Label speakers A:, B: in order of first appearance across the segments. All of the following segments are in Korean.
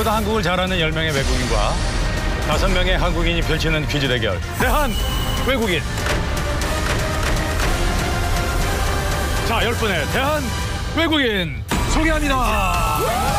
A: 세상보다 한국을 잘 아는 10명의 외국인과 5명의 한국인이 펼치는 퀴즈 대결. 대한 외국인. 자, 10분의 대한 외국인 소개합니다.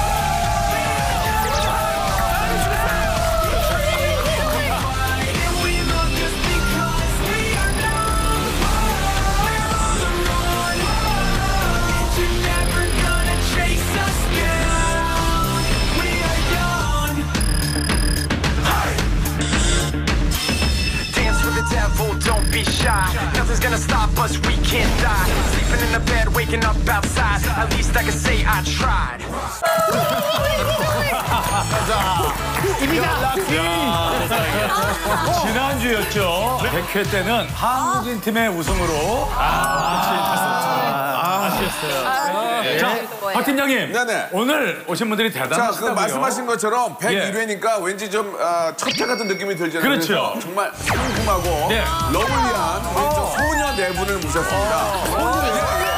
B: Nothing's gonna stop us, we can't die. Sleeping in the bed, waking up outside. At least I can say I tried.
A: 지난주였죠. 100회 때는 한국인 팀의 우승으로 아쉬웠어 요. 자, 박 팀장님.
C: 네네.
A: 오늘 오신 분들이
C: 자,
A: 대단하시다고요.
C: 그 말씀하신 것처럼 101회니까 왠지 좀 아, 첫회 같은 느낌이 들잖아요.
A: 그렇죠.
C: 정말 상큼하고
A: 네.
C: lovely한 우리 저 소녀 네 분을 모셨습니다. 예, 예.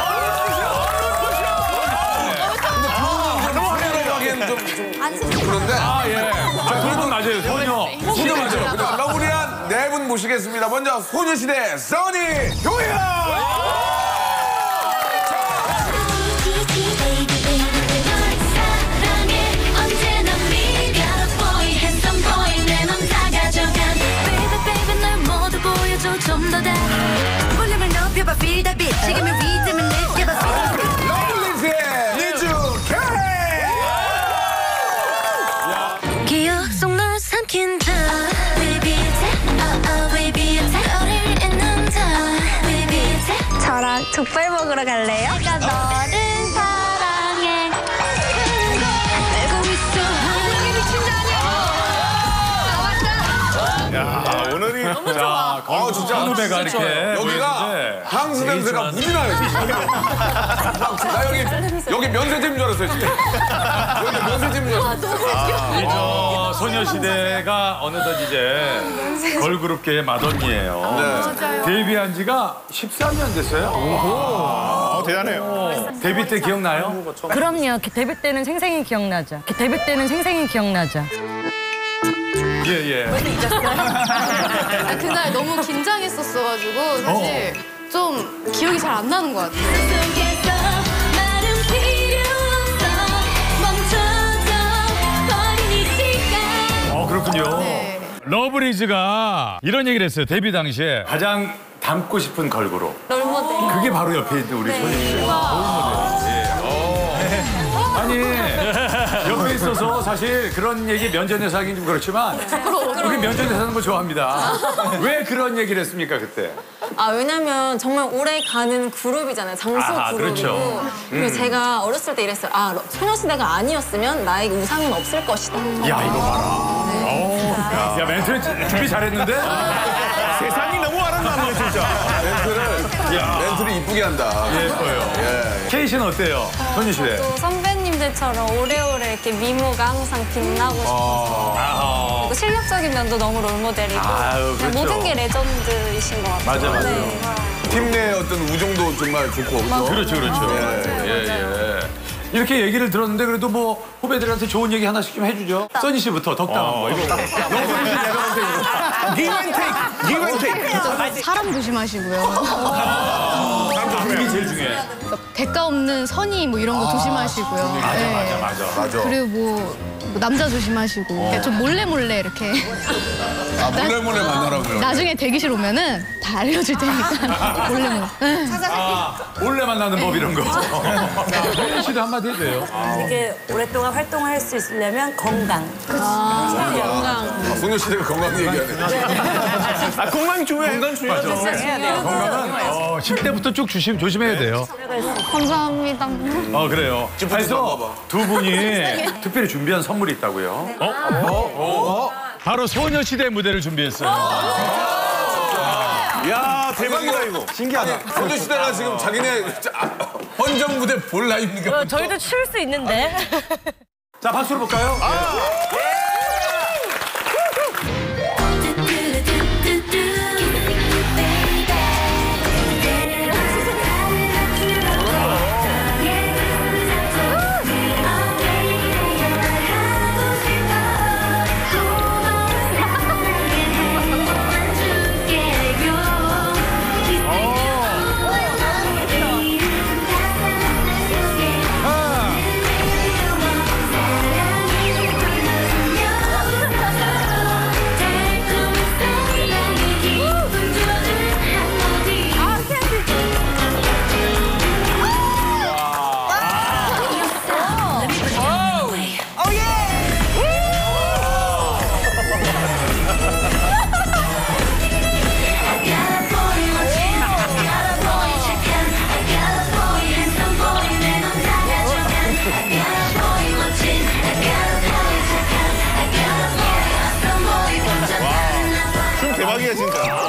C: 좀 소녀라기엔 좀, 좀, 좀 그런데
A: 아, 예. 아, 그건 맞아요. 소녀. 소녀 맞아요.
C: lovely한 네 분 모시겠습니다. 먼저 소녀시대 써니
D: 효연! 지금의 리듬을 beat
C: 러블리즈의 니즈 캐리!
D: 기억 속 널 삼킨다 잊는다 Baby
E: 저랑 족발 먹으러 갈래요?
A: 자,
C: 어, 진짜.
A: 선후배가 이렇게.
C: 여기가
A: 보이는데
C: 향수 냄새가 무진하네 진짜. 나 여기 여기 면세점인 줄 알았어요 진짜. 여기 면세점인 줄 알았어요.
A: 이저 소녀시대가 어느덧 이제 걸그룹계의 마돈니예요. 데뷔한 지가 13년 됐어요.
F: 대단해요.
A: 데뷔 때 기억나요?
G: 그럼요. 데뷔 때는 생생히 기억나죠. 데뷔 때는 생생히 기억나죠.
A: 예, 예.
H: 아, 그날 너무 긴장했었어가지고 사실 좀 기억이 잘 안 나는 것 같아요.
D: 어,
A: 그렇군요.
H: 네.
A: 러브리즈가 이런 얘기를 했어요. 데뷔 당시에 가장 닮고 싶은 걸그룹.
D: 롤모델
A: 그게 바로 옆에 있는 우리 소녀시대. 롤모델이지. 어. 아니, 옆에 있어서 사실 그런 얘기 면전에서 하긴 좀 그렇지만 우리 면전에서 하는 거 좋아합니다. 왜 그런 얘기를 했습니까, 그때?
E: 아 왜냐면 정말 오래 가는 그룹이잖아요. 장수
A: 아하,
E: 그룹이고.
A: 그렇죠.
E: 그리고 제가 어렸을 때 이랬어요. 아 소녀시대가 아니었으면 나에게 우상은 없을 것이다.
A: 야, 이거 봐라. 오, 야, 멘트 준비 잘했는데?
F: 세상이 너무 아름다워 진짜.
C: 멘트를 멘트를 이쁘게 한다.
A: 예뻐요.
C: 예.
A: 케이 씨는 어때요? 소녀시대.
E: 또 선배님들처럼 오래오래 이렇게 미모가 항상 빛나고 싶어서
A: 아하.
E: 그리고 실력적인 면도 너무 롤모델이고
A: 아유,
E: 그냥
A: 그렇죠.
E: 모든 게 레전드이신 것 같아요.
A: 맞아, 맞아요.
E: 네.
C: 팀 내 어떤 우정도 정말 좋고. 그죠?
A: 그렇죠, 그렇죠.
C: 예.
A: 예, 예. 이렇게 얘기를 들었는데 그래도 뭐 후배들한테 좋은 얘기 하나씩 좀 해주죠. 써니 씨부터 덕담 한 번. 이거
H: 사람 조심하시고요.
A: 그게 제일 중요해.
H: 대가 없는 선의 뭐 이런 거 조심하시고요.
A: 맞아,
H: 네.
A: 맞아, 맞아.
C: 맞아.
H: 그리고 뭐, 뭐 남자 조심하시고 그러니까 좀 몰래 몰래 이렇게
C: 아 몰래 몰래 만나라고요.
H: 나중에 대기실 오면은 다 알려줄 테니까 몰래 몰래. 네.
A: 아, 몰래 만나는 법 이런 거. 혜연 씨도 한마디 해줘요.
G: 이게 오랫동안 활동할 수 있으려면 건강.
C: 아, 소녀시대가 건강 얘기하네.
F: 아 건강 중요해. 건강 중요하죠.
A: 건강은 어, 10대부터 쭉 조심, 조심해야 돼요.
H: 감사합니다.
A: 어, 그래요. 그래서. 두 분이 특별히 준비한 선물이 있다고요. 어? 바로 소녀시대 무대를 준비했어요.
F: 야 대박이다 이거. 신기하다.
C: 소녀시대가 지금 자기네 아, 헌정 무대 볼 나이입니까?
G: 어, 저희도 출 수 있는데.
A: 자, 박수로 볼까요?
D: baby
F: 대박이야 진짜.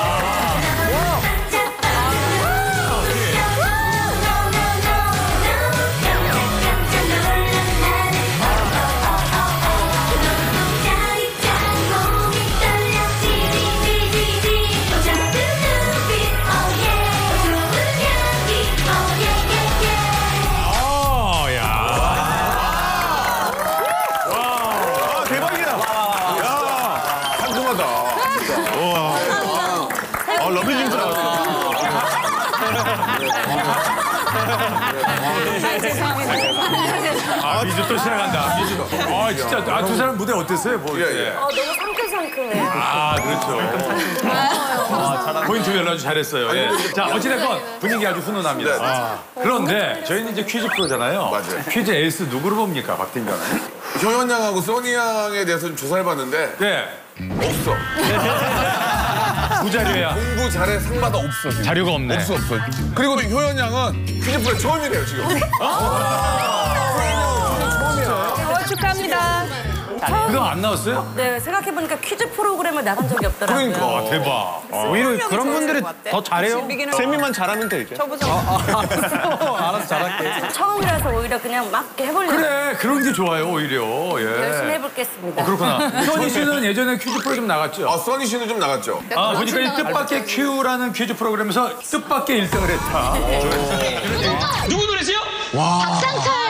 F: 아. 아,
A: 두 사람 무대 어땠어요? 볼 때?
C: 예, 예.
G: 어, 너무 상큼상큼해요.
A: 아, 그렇죠. 포인트 연락 아주 잘했어요. 예. 자, 어찌됐건 분위기 아주 훈훈합니다. 아, 그런데 저희는 이제 퀴즈 프로잖아요.
C: 맞아요.
A: 퀴즈 에이스 누구로 봅니까, 박팀장은?
C: 효연 양하고 써니 양에 대해서 좀 조사를 봤는데
A: 네.
C: 없어.
A: 부자료야.
C: 공부 잘해 상마다 없어. 지금.
A: 자료가 없네.
C: 없어 없어. 그리고 또 효연 양은 퀴즈 프로에 처음이래요 지금.
G: 어, 축하합니다.
A: 그동안 안 나왔어요?
G: 네, 생각해보니까 퀴즈 프로그램을 나간 적이 없더라고요.
C: 그러니까.
A: 와, 대박.
F: 오히려 그런 분들이 더 잘해요. 세미만 잘하면 돼 이제. 알아서 잘할게.
G: 처음이라서 오히려 그냥 막 이렇게 해보려고
A: 그래, 그런 게 좋아요, 오히려.
G: 열심히
A: 예.
G: 해보겠습니다.
A: 그렇구나. 써니 씨는 예전에 퀴즈 프로 좀 나갔죠?
C: 아 써니 씨는 좀 나갔죠.
A: 아, 보니까 이 뜻밖의 큐라는 퀴즈 프로그램에서 뜻밖의 1등을 했다.
I: 누구 노래세요? 박상철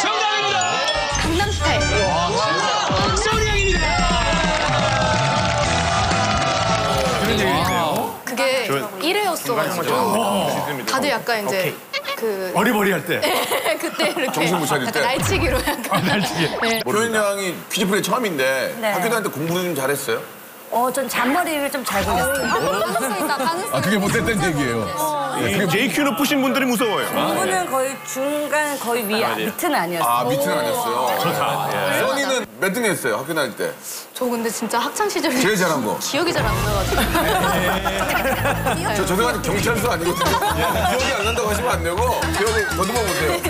A: 그런 얘기네요.
H: 그게 1회였어가지고 다들 약간 이제 그
A: 어리버리 할 때.
H: 그때 이렇게
C: 정신 못 차릴 때?
H: 날치기로 약간
A: 날치기.
C: 효연 양이 퀴즈 프로에 처음인데
G: 네.
C: 학교 다닐 때 공부 좀 잘했어요?
G: 어, 전 잔머리를 좀 잘 굴렸어요.
H: 가능성.
C: 아 그게 못했던 얘기예요.
F: JQ 높으신 분들이 무서워요.
G: 공부는 거의 중간, 거의 위, 밑은 아니었어요.
C: 아 밑은 아니었어요.
A: 좋다. 예.
C: 써니는 몇 등 했어요 학교 다닐 때?
H: 저 근데 진짜 학창 시절에
C: 제일 잘한 거.
H: 기억이 잘 안 나가지고.
C: 저 죄송한데 경찰서 아니거든요. 기억이 안 난다고 하시면 안 되고 기억을 더듬어 보세요.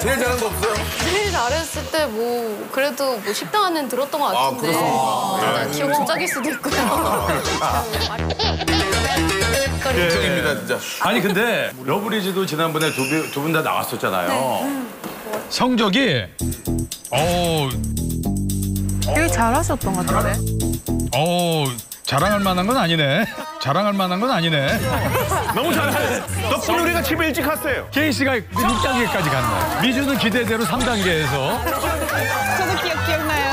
C: 제일 잘한 거 없어요?
H: 제일 잘했을 때 뭐 그래도 뭐 식당 안에는 들었던 것
C: 아,
H: 같은데.
C: 그렇습니까?
H: 기억 조작일 수도 있고요.
C: 걱정입니다 진짜.
A: 아니 근데 러브리즈도 지난번에 두 분 다 나왔었잖아요. 성적이 어,
J: 되게 잘하셨던 것 같은데.
A: 어 자랑할 만한 건 아니네. 자랑할 만한 건 아니네.
F: 너무 잘해. 덕분에 우리가 집에 일찍 갔어요.
A: 케이 씨가 6단계까지 갔네. 미주는 기대대로 3단계에서.
J: 저도 기억 기억나요.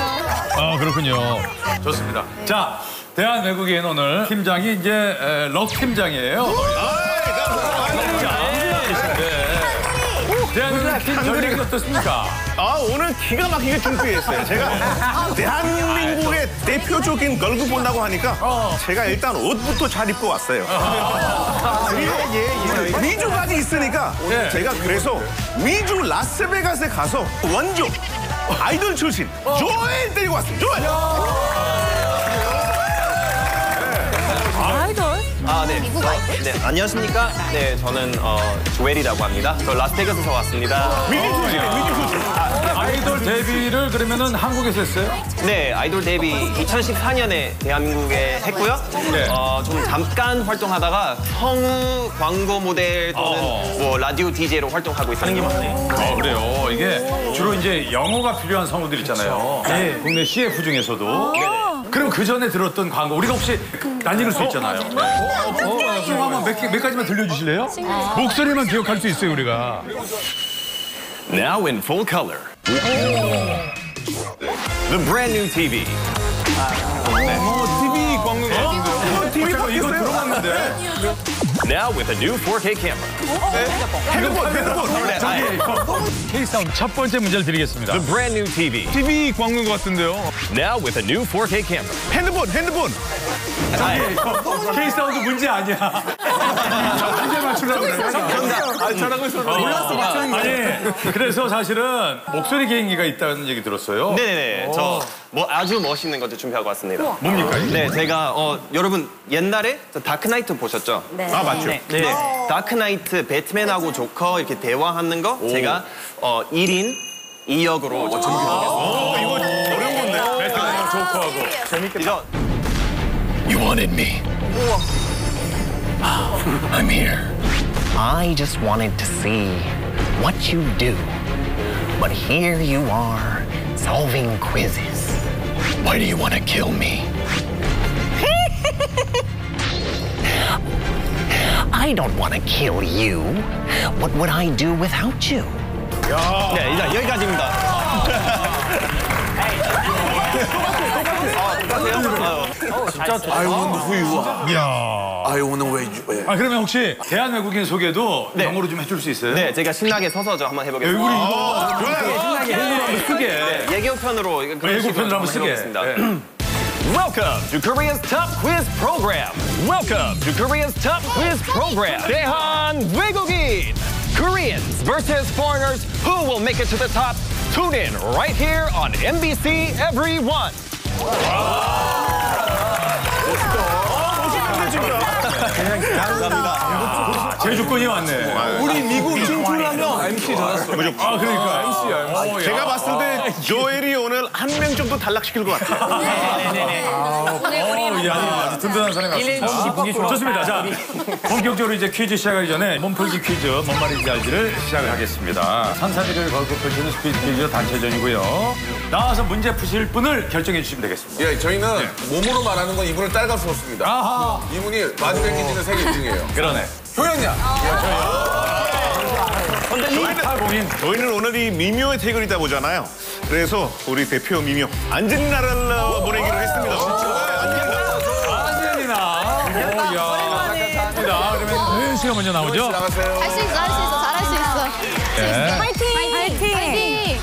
A: 아 그렇군요. 좋습니다. 자 대한 외국인 오늘 팀장이 이제 에, 럭 팀장이에요. 대한민국 팀 전략이 어떻습니까?
F: 아 오늘 기가 막히게 준비했어요. 제가 대한민국의 대표적인 걸그 본다고 하니까 제가 일단 옷부터 잘 입고 왔어요. 예예 예. 미주까지 있으니까
A: 예.
F: 제가 그래서 미주 라스베가스에 가서 원조 아이돌 출신 조엘 데리고 왔어요. 조엘.
K: 아, 네. 저, 네, 안녕하십니까? 네, 저는 어, 조엘이라고 합니다. 저 라스베가스에서 왔습니다.
F: 미주 출신이에요. 미주 출신.
A: 아이돌 데뷔를 그러면은 한국에서 했어요?
K: 네, 아이돌 데뷔 2014년에 대한민국에 했고요.
A: 네.
K: 어, 좀 잠깐 활동하다가 성우 광고 모델 또는
A: 어.
K: 뭐 라디오 DJ로 활동하고. 하는 게 많네요.
A: 어 그래요. 이게 주로 이제 영어가 필요한 성우들 있잖아요. 국내 CF 중에서도. 그럼 그 전에 들었던 광고 우리가 혹시 안 읽을 수 있잖아요. 네. 어, 한번 몇, 개- 몇 가지만 들려주실래요? 목소리만 기억할 수 있어요 우리가.
K: Now in full color. The brand new TV.
F: TV 광고. 어, TV 바뀌었어요.
A: 들어봤는데.
K: Now with a new 4K camera.
A: 사운드 첫 번째 문제를 드리겠습니다.
K: The brand new TV.
F: TV 광고 같은데요.
K: Now with a new 4K camera.
F: 핸드폰 핸드폰.
A: 사운드 문제 아니야. 문제 맞추려고 그래.
F: 아 잘하고 있어. 몰랐어 맞췄는데.
A: 아니 그래서 사실은 목소리 개인기가 있다는 얘기 들었어요.
K: 네네네. 저뭐 아주 멋있는 것들 준비하고 왔습니다.
A: 뭡니까? 이게?
K: 네, 제가 어, 여러분 옛날에 저 다크나이트 보셨죠?
G: 네.
F: 아 맞죠.
K: 네. 네. 다크나이트 배트맨하고 조커 이렇게 대화하는 거 제가 어, 1인 2역으로 준비했습니다.
F: 어, 이거 어려운 건데.
A: 배트맨 조커하고.
K: 이거
C: You wanted me.
K: I'm here. I just wanted to see what you do. But here you are, solving quizzes. Why do you want to kill me? I don't want to kill you. What would I do without you?
F: 네, 일단 여기까지입니다.
C: I want who you are. I want where you are.
A: 아 그러면 혹시 대한 외국인 소개도
K: 네.
A: 영어로 좀 해줄 수 있어요?
K: 네, 제가 신나게 서서 저 한번 해보겠습니다.
A: 이거 신나게 한번 쓰게.
K: 네, 예고편으로
A: 예고편으로 한번 쓰게. 네.
K: Welcome to Korea's top quiz program. Welcome to Korea's top quiz program. 대한 외국인. Koreans versus foreigners. Who will make it to the top? Tune in right here on MBC Everyone.
A: 아, 제주권이 왔네.
C: 우리 미국 진출하면 MC 전화했어.
A: 아 그러니까.
C: MC야.
F: 제가 봤을 때 조엘이 오늘 한 명 정도 탈락시킬 것 같아요.
A: 어, 야, 아주 든든한 사람이 왔습니다. 좋습니다. 자, 본격적으로 이제 퀴즈 시작하기 전에 몸풀기 퀴즈, 뭔 말인지 알지를 시작을 하겠습니다. 산사비를 걸고 펼치는 스피드 퀴즈 단체전이고요. 나와서 문제 푸실 분을 결정해 주시면 되겠습니다.
C: 예, 저희는 몸으로 말하는 건 이분을 딸갈 수 없습니다.
A: 아하.
C: 이분이 마지막 기지는 세계 1등이에요.
A: 그러네.
C: 효연 양.
A: 탈공인.
F: 저희는 오늘 이 미묘의 태글이다 보잖아요. 그래서 우리 대표 미묘 안젤리나를 보내기로 했습니다.
A: 안젤리나. 오, 야. 자, 그러면 효연 씨가 먼저 나오죠?
H: 할 수 있어, 할 수 있어, 잘할 수 있어.
A: 네.
H: 파이팅! 파이팅!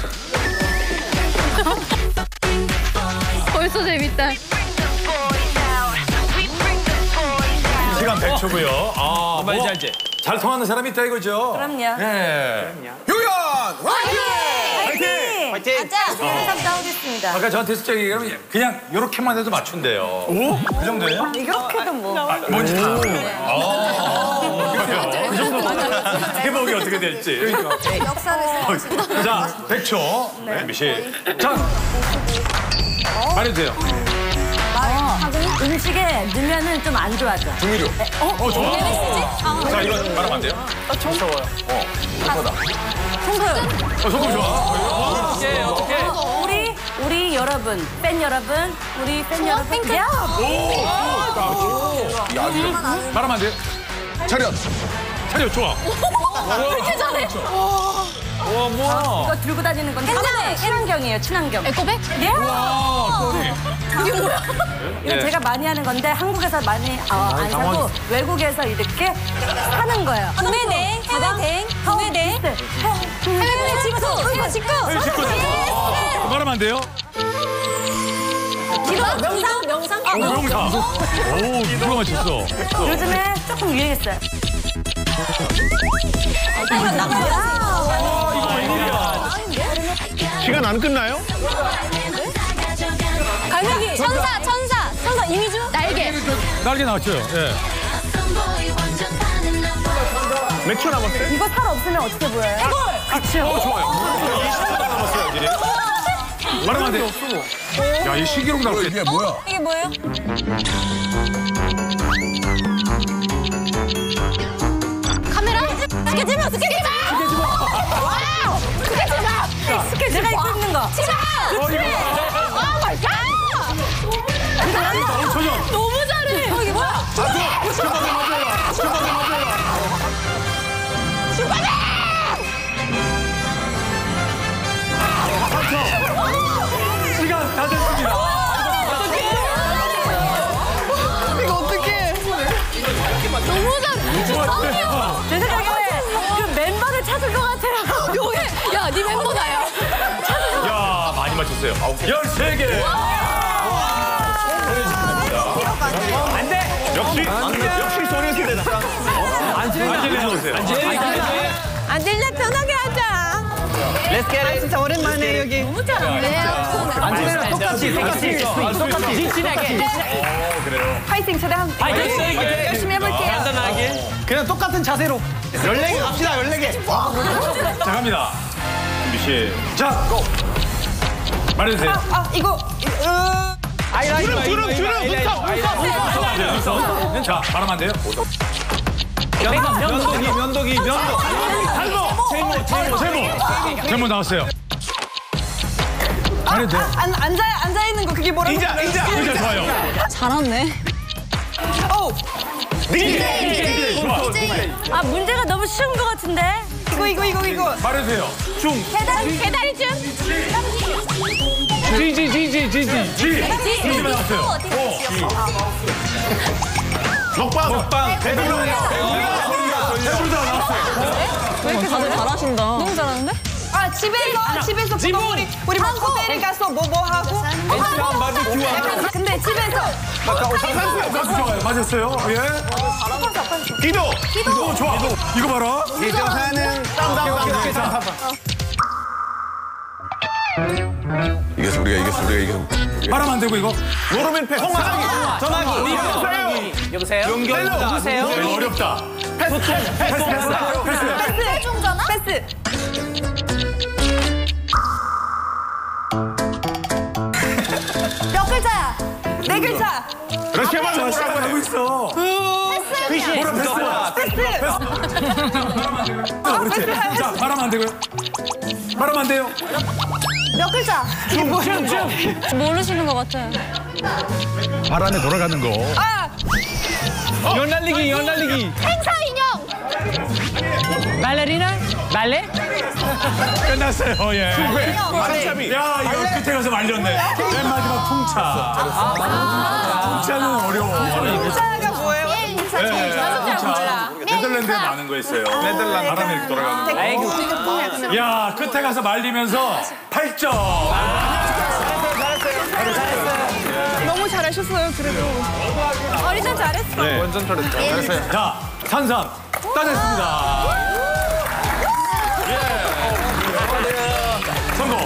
H: 벌써 재밌다.
A: 시간 100초고요. 아, 뭐, 잘 통하는 사람이 있다 이거죠?
G: 그럼요.
A: 네.
C: 효연! 화이팅!
A: 화이팅!
K: 화이팅!
G: 항상 싸우겠습니다.
A: 아까 저한테 했을 그러면 그냥 이렇게만 해도 맞춘대요. 오? 그 정도예요?
G: 이렇게도 뭐.
A: 뭔지 다. 아, 그 정도 해보기 어떻게 될지.
G: 역사를
A: 자, 100초. 네. 미 씨. 자, 말해도 돼요.
G: 음식에 넣으면은 좀안 좋아져.
C: 조미료.
A: 어, 좋아. 자, 이거 말하면 안 돼요?
G: 송소연.
A: 어, 소금 좋아. 오케이, 오케이.
G: 어, 우리 우리 여러분, 팬 여러분, 우리 팬 여러분. 야,
A: 말하면 안 돼요?
C: 차렷.
A: 차려, 좋아.
H: 이렇게 잘해.
A: 와, 뭐야.
G: 이거 들고 다니는 건데
H: 핸드백.
G: 친환경이에요, 친환경.
H: 에코백?
G: 예.
H: 이게 뭐야?
A: 예.
G: 제가 많이 하는 건데 한국에서 많이 어, 안 사고 외국에서 이렇게 사는 거예요.
H: 구매대, 해외대, 구매대. 해외대 직구, 해외 직구.
A: 헤이, 직구. 말하면 안 돼요?
H: 이거 명상, 명상.
A: 오, 명사. 오, 누가 맞췄어?
G: 요즘에 조금 유행했어요.
F: 시간 안 끝나요?
H: 갈매기, 천사, 천사, 천사 이미주, 날개.
A: 날개 나왔죠? 예.
F: 몇 초 남았어요?
G: 이거 살 없으면 어떻게 보여요? 그렇죠.
A: 어, 좋아요. 20초 남았어요, 이제. 말하면 안 돼. 야, 이 신기록 나올 때.
C: 이게 뭐야?
H: 이게 뭐예요? 스케치북, 스케치북. 와우, 스케치북. 스케치북.
G: 내가 입고 있는 거.
H: 치마. 그 야,
A: 많이 맞췄어요. 13개.
F: 역시 역시 소녀시대다.
A: 안젤리나 오세요.
H: 안 들려 편하게 하자.
K: Let's get it. 진짜 오랜만에 여기.
H: 너무 잘하네요.
K: 안젤리나 똑같이 똑같이 똑같이 친하게.
H: 파이팅 최대 한. 열심히 해볼게요.
K: 그냥 똑같은 자세로. 14개 갑시다. 14개.
A: 자, 갑니다. 준비 시작. 고. 말해주세요.
H: 아, 이거.
K: 아이라이너.
F: 주름 주름 주름 눈썹 눈썹.
A: 면선. 자, 말하면 안 돼요?
K: 면도기, 면도기, 면도.
A: 제모, 제모, 제모. 제모 나왔어요. 안 해도 돼요.
J: 안, 앉아, 앉아 있는 거 그게 뭐라고?
F: 이자, 이자.
A: 의자 좋아요.
E: 잘하네.
J: 오!
A: DJ, 좋아.
G: 아 문제가 너무 쉬운 것 같은데.
J: 이거, 이거, 이거, 이거.
A: 말해주세요.
G: 계단 계단이 좀.
A: 지지, 지지, 지지. 지. 지지만 나왔어요.
F: 먹방.
K: 먹방. 배불러.
A: 배불다 나왔어요.
E: 왜 이렇게 다들 잘하신다. 너무?
J: 아, 집에서, 집에서 보통 우리, 우리 막 호텔에 가서 뭐, 뭐 하고.
K: 인스타 바비큐 하고.
J: 근데 집에서.
A: 박수 좋아요. 맞았어요. 예.
F: 기도.
A: 기도 좋아. 이거 봐라.
F: 기도 하는 땀땀땀.
C: 이겼어 우리가 이겼어 우리가 이겼어.
A: 말하면 안 되고 이거.
F: 노르민 패스. 통화하기.
K: 전화기. 여보세요? 누구세요?
A: 이거 어렵다.
K: 소통.
A: 패스, 패스. 패스.
J: 패스. 충전아? 패스. 네 글자.
F: 그렇게
A: 자,
F: 말하고
A: 시작하고 있어. 뭐라 패스. 자, 그렇지. 자, 말하면 안 되고요. 말하면 안 돼요.
J: 몇 글자?
E: 모르시는 것 같아요.
A: 바람에 돌아가는 거.
J: 아!
K: 연날리기, 연날리기.
G: 행사 인형.
K: 발레리나? 발레?
A: 끝났어요. 예.
F: 마라차비.
A: 야, 이거 끝에 가서 말렸네. 맨 마지막 풍차. 풍차는 어려워.
J: 글자가 뭐예요?
A: 네, 풍차. 네덜란드에 많은 거였어요. 네덜란드. 바람에 이렇게 돌아가는 거. 야, 끝에 가서 말리면서 8점.
J: 너무 잘하셨어요, 그래도. 어리다 잘했어.
A: 완전 잘했다. 자, 산삼 따냈습니다. 예. 성공.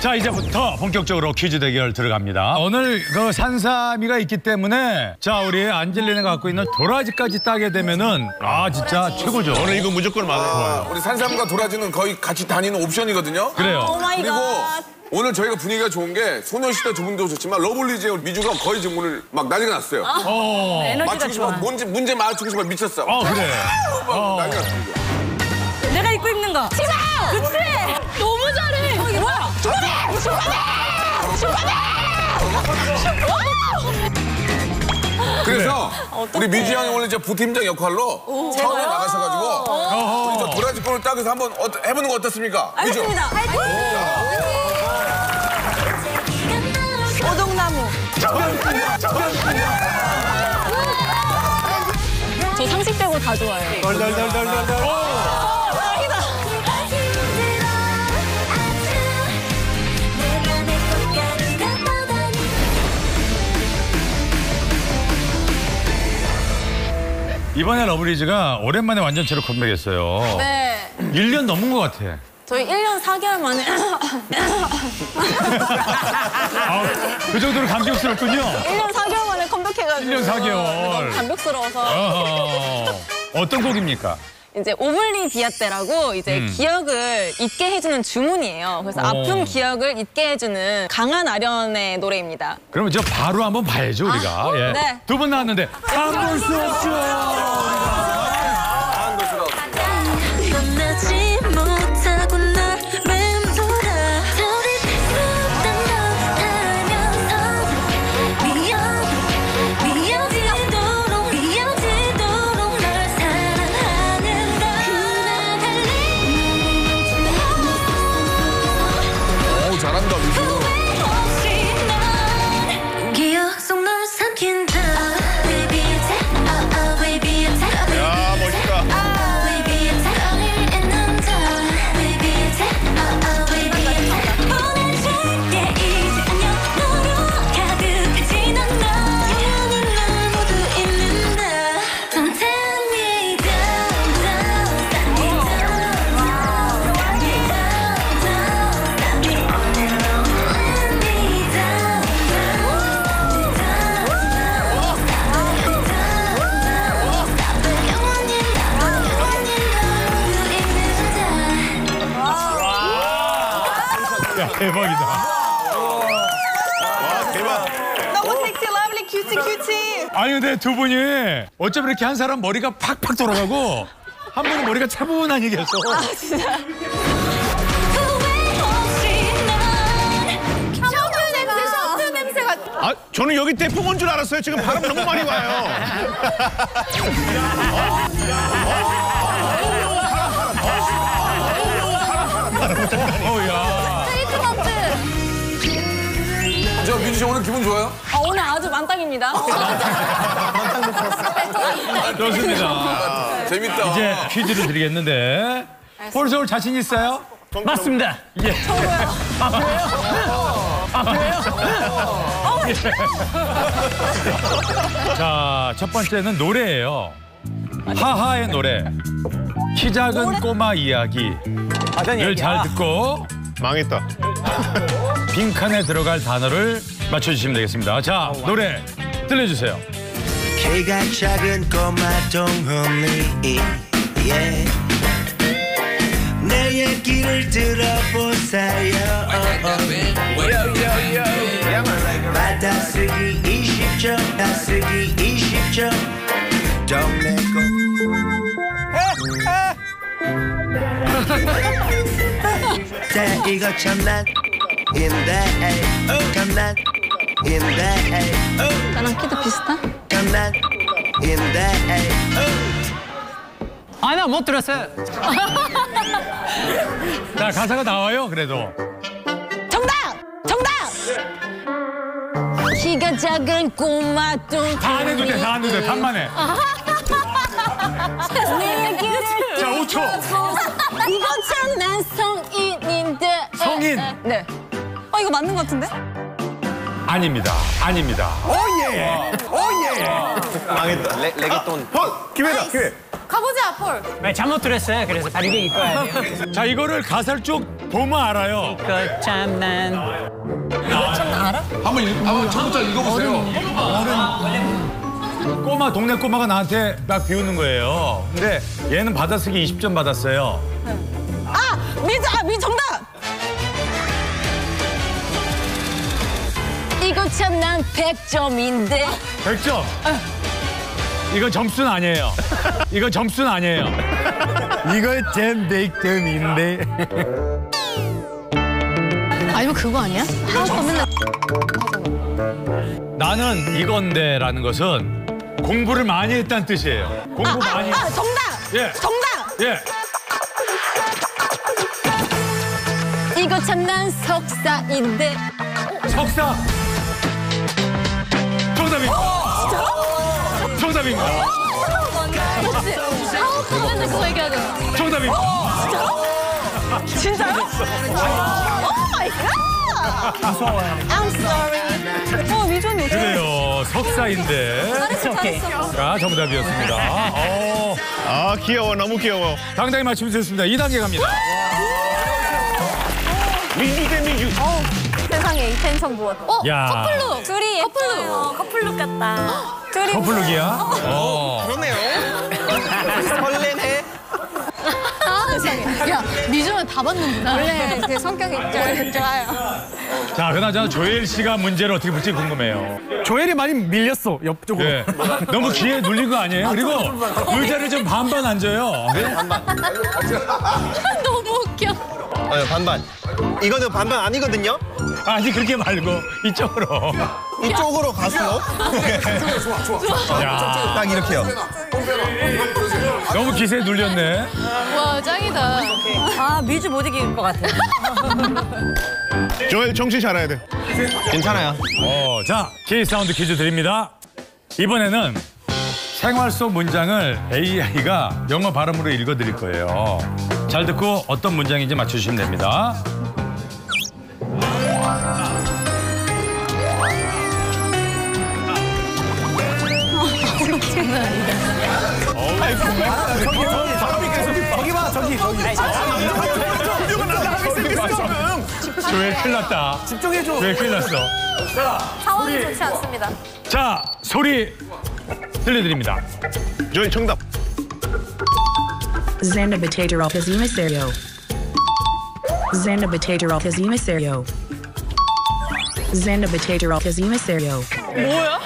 A: 자, 이제부터 본격적으로 퀴즈 대결 들어갑니다. 오늘 그 산삼이가 있기 때문에 자, 우리 안젤리나가 갖고 있는 도라지까지 따게 되면은 아, 진짜 최고죠.
F: 오늘 이거 무조건 맞아요.
C: 우리 산삼과 도라지는 거의 같이 다니는 옵션이거든요.
A: 그래요.
C: 그리고 오늘 저희가 분위기가 좋은 게 소녀시대 두 분도 좋지만 러블리즈의 미주가 거의 지금 오늘 막 난리가 났어요.
A: 어.
G: 에너지가
C: 맞추고 싶어
G: 좋아.
C: 문제 문제 맞추고 싶어 미쳤어.
A: 어, 그래.
C: 막 난리가 났습니다.
G: 내가 입고 입는 거. 치마. 그치. 너무 잘해. 어, 이게 뭐야? 슈퍼맨. 슈퍼맨.
C: 그래서 우리 미주 형이 오늘 저 부팀장 역할로 처음에 나가셔가지고 우리 저 도라지 꼴을 따서 한번 어- 해보는 거 어떻습니까? 미주.
J: 알겠습니다. 화이팅!
E: 저 상식 빼고 다 좋아요.
A: 이번에 러블리즈가 오랜만에 완전체로 컴백했어요.
E: 네.
A: 1년 넘은 것 같아.
E: 저희 1년 4개월 만에
A: 아, 그 정도로 감격스럽군요.
E: 1년 4개월 만에 컴백해가지고
A: 1년 4개월.
E: 너무 감격스러워서
A: 어허. 어떤 곡입니까?
E: 이제 오블리 비아떼라고 이제 기억을 잊게 해주는 주문이에요. 그래서
A: 음. 오.
E: 아픈 기억을 잊게 해주는 강한 아련의 노래입니다.
A: 그러면 저 바로 한번 봐야죠 우리가. 예.
E: 네.
A: 두 분 나왔는데 안 볼 수 없죠. 대박이다.
F: 와, 대박.
J: 너무 섹시 lovely cutie cutie.
A: 아니 근데 두 분이 어쩜 이렇게 한 사람 머리가 팍팍 돌아가고 한 분은 머리가 차분한 얘기였어.
H: 셔츠 냄새가.
F: 아, 저는 여기 대포 온줄 알았어요. 지금 바람 너무 많이 와요.
A: 어 야.
C: 저 민주 씨 오늘 기분 좋아요?
E: 아, 오늘 아주 만땅입니다.
A: 좋습니다.
C: 재밌다.
A: 이제 퀴즈를 드리겠는데 폴서울 자신 있어요?
K: 맞습니다.
A: 예.
K: 아, 그래요? 아, 그래요?
A: 자, 첫 번째는 노래예요. 하하의 노래. 키 작은 꼬마 이야기. 를잘 듣고
F: 망했다.
A: 빈칸에 들어갈 단어를 맞춰주시면 되겠습니다. 자, 노래 들려주세요.
L: 키가 작은 꼬마 동훈이 yeah. 내 얘기를 들어보세요 받아쓰기 20점 다쓰기 20점 동네 꼬 자, 이거 장난인데 장난인데
E: 나랑 키도 비슷한?
L: 장난인데
K: 아, 나 못 들었어요.
A: 자, 가사가 나와요, 그래도.
E: 정답! 정답! 키가 작은 꼬마 뚱.
A: 다안 해도 돼, 다 안 해도 돼. 단만 해.
E: 내 얘기를
A: 자, 5초.
E: 이것처럼 난 성인인데.
A: 성인.
E: 네. 어, 이거 맞는 것 같은데?
A: 아닙니다. 아닙니다.
F: 망했다. 레, 레게톤. 폴, 기회다, 기회.
E: 가보자, 폴.
K: 네, 잘못 들었어요. 그래서 다리게 입어야 돼요.
A: 자, 이거를 가사를 쭉 보면 알아요.
K: 거참 난.
C: 한번 읽, 한번 처음부터 읽어보세요.
A: 꼬마, 동네 꼬마가 나한테 막 비우는 거예요. 근데 얘는 받아쓰기 20점 받았어요.
E: 아! 미, 아, 미 정답! 이거 참 난 100점인데.
A: 100점. 이거 점수는 아니에요. 이거 점수는 아니에요. 이거 잼 100점인데.
H: 아니면 그거 아니야? 하우스 맨날.
A: 나는 이건데 라는 것은 공부를 많이 했다는 뜻이에요. 공부 많이.
E: 아, 정답!
A: 예.
E: 정답!
A: 예.
E: 이거 참 난 석사인데.
A: 석사. 정답입니다.
H: 그치? 하우스 맨날 그거 얘기하잖아.
A: 정답입니다.
E: 진짜요? oh my God! I'm sorry. 어, 미전이 어떻게
A: 그래요. 석사인데.
E: 잘했어, 잘했어.
A: 자, 정답이었습니다. 어,
F: 아, 귀여워. 너무 귀여워.
A: 당당히 맞추셨습니다. 2단계 갑니다.
F: 민주 대 민주.
E: 세상에 이 텐션 무엇? 어?
A: 야.
E: 커플룩! 둘이 커플룩! 커플룩 같다.
A: 커플룩이야? 어.
F: 그러네요. 설레네.
H: 아, 세상에. 야, 미주는 다 받는구나.
E: 원래 그 성격이 좀 좋아요.
A: 자, 그나저나 조엘 씨가 문제를 어떻게 풀지 궁금해요.
K: 조엘이 많이 밀렸어, 옆쪽으로.
A: 예. 너무 귀에 눌린 거 아니에요? 그리고 의자를 좀 반반 앉아요. 네?
H: 너무 웃겨.
F: 어, 반반. 이거는 반반 아니거든요?
A: 아니, 그렇게 말고 이쪽으로.
F: 이쪽으로 가세요.
A: 야,
F: 딱 이렇게요.
A: 너무 기세에 눌렸네.
H: 와, 짱이다.
E: 아, 미주 못 이길 것 같아.
F: 조엘 정신 차려야 돼. 괜찮아요.
A: 어, 자, K 사운드 퀴즈 드립니다. 이번에는 생활 속 문장을 AI가 영어 발음으로 읽어드릴 거예요. 잘 듣고 어떤 문장인지 맞추시면 됩니다.
F: 저기 봐, 저기, 저기.
A: 조엘 큰일 났다.
F: 집중해줘.
A: 조엘 큰일 났어.
E: 상황이 좋지 않습니다.
A: 자, 소리 들려드립니다.
F: 조엘 정답.
M: Xander Bataterov is emissario. Xander Bataterov is emissario. Xander Bataterov is emissario.
E: 뭐야?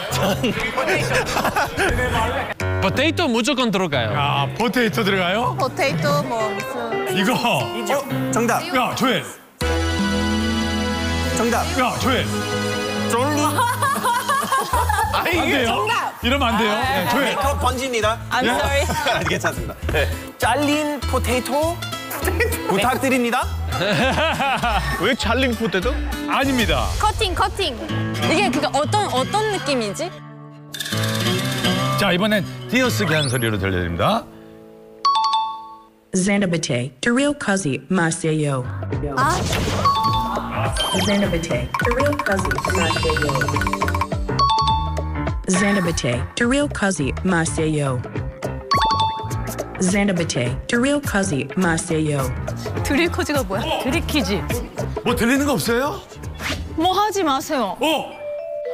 N: 포테이토 무조건 들어가요.
A: 아, 포테이토 들어가요?
K: 포테이토 뭐 무슨
A: 이거.
O: 정답.
A: 야, 조엘.
O: 정답.
A: 야, 조엘.
O: 쫄루.
A: 안 돼요.
K: 정답.
A: 이러면 안 돼요. 네, 조엘.
O: 메이크업 번지입니다.
K: I'm
A: 야.
K: sorry.
O: 괜찮습니다. 네. 잘린 포테이토 부탁드립니다. 왜 잘린 포테이토?
A: 아닙니다.
H: 커팅 커팅.
E: 이게 그니까 어떤 어떤 느낌이지?
A: 자, 이번엔 띄어쓰기 한 소리로 들려드립니다.
M: Zanabate, Taril Kazi, Masayo. Zanabate, Taril Kazi, Masayo. Zanabate, Taril Kazi, Masayo. Zanabate, Taril Kazi, Masayo.
E: 드릴 커지가 뭐야? 드리키지.
A: 뭐 들리는 거 없어요?
E: 뭐 하지 마세요.
A: 어!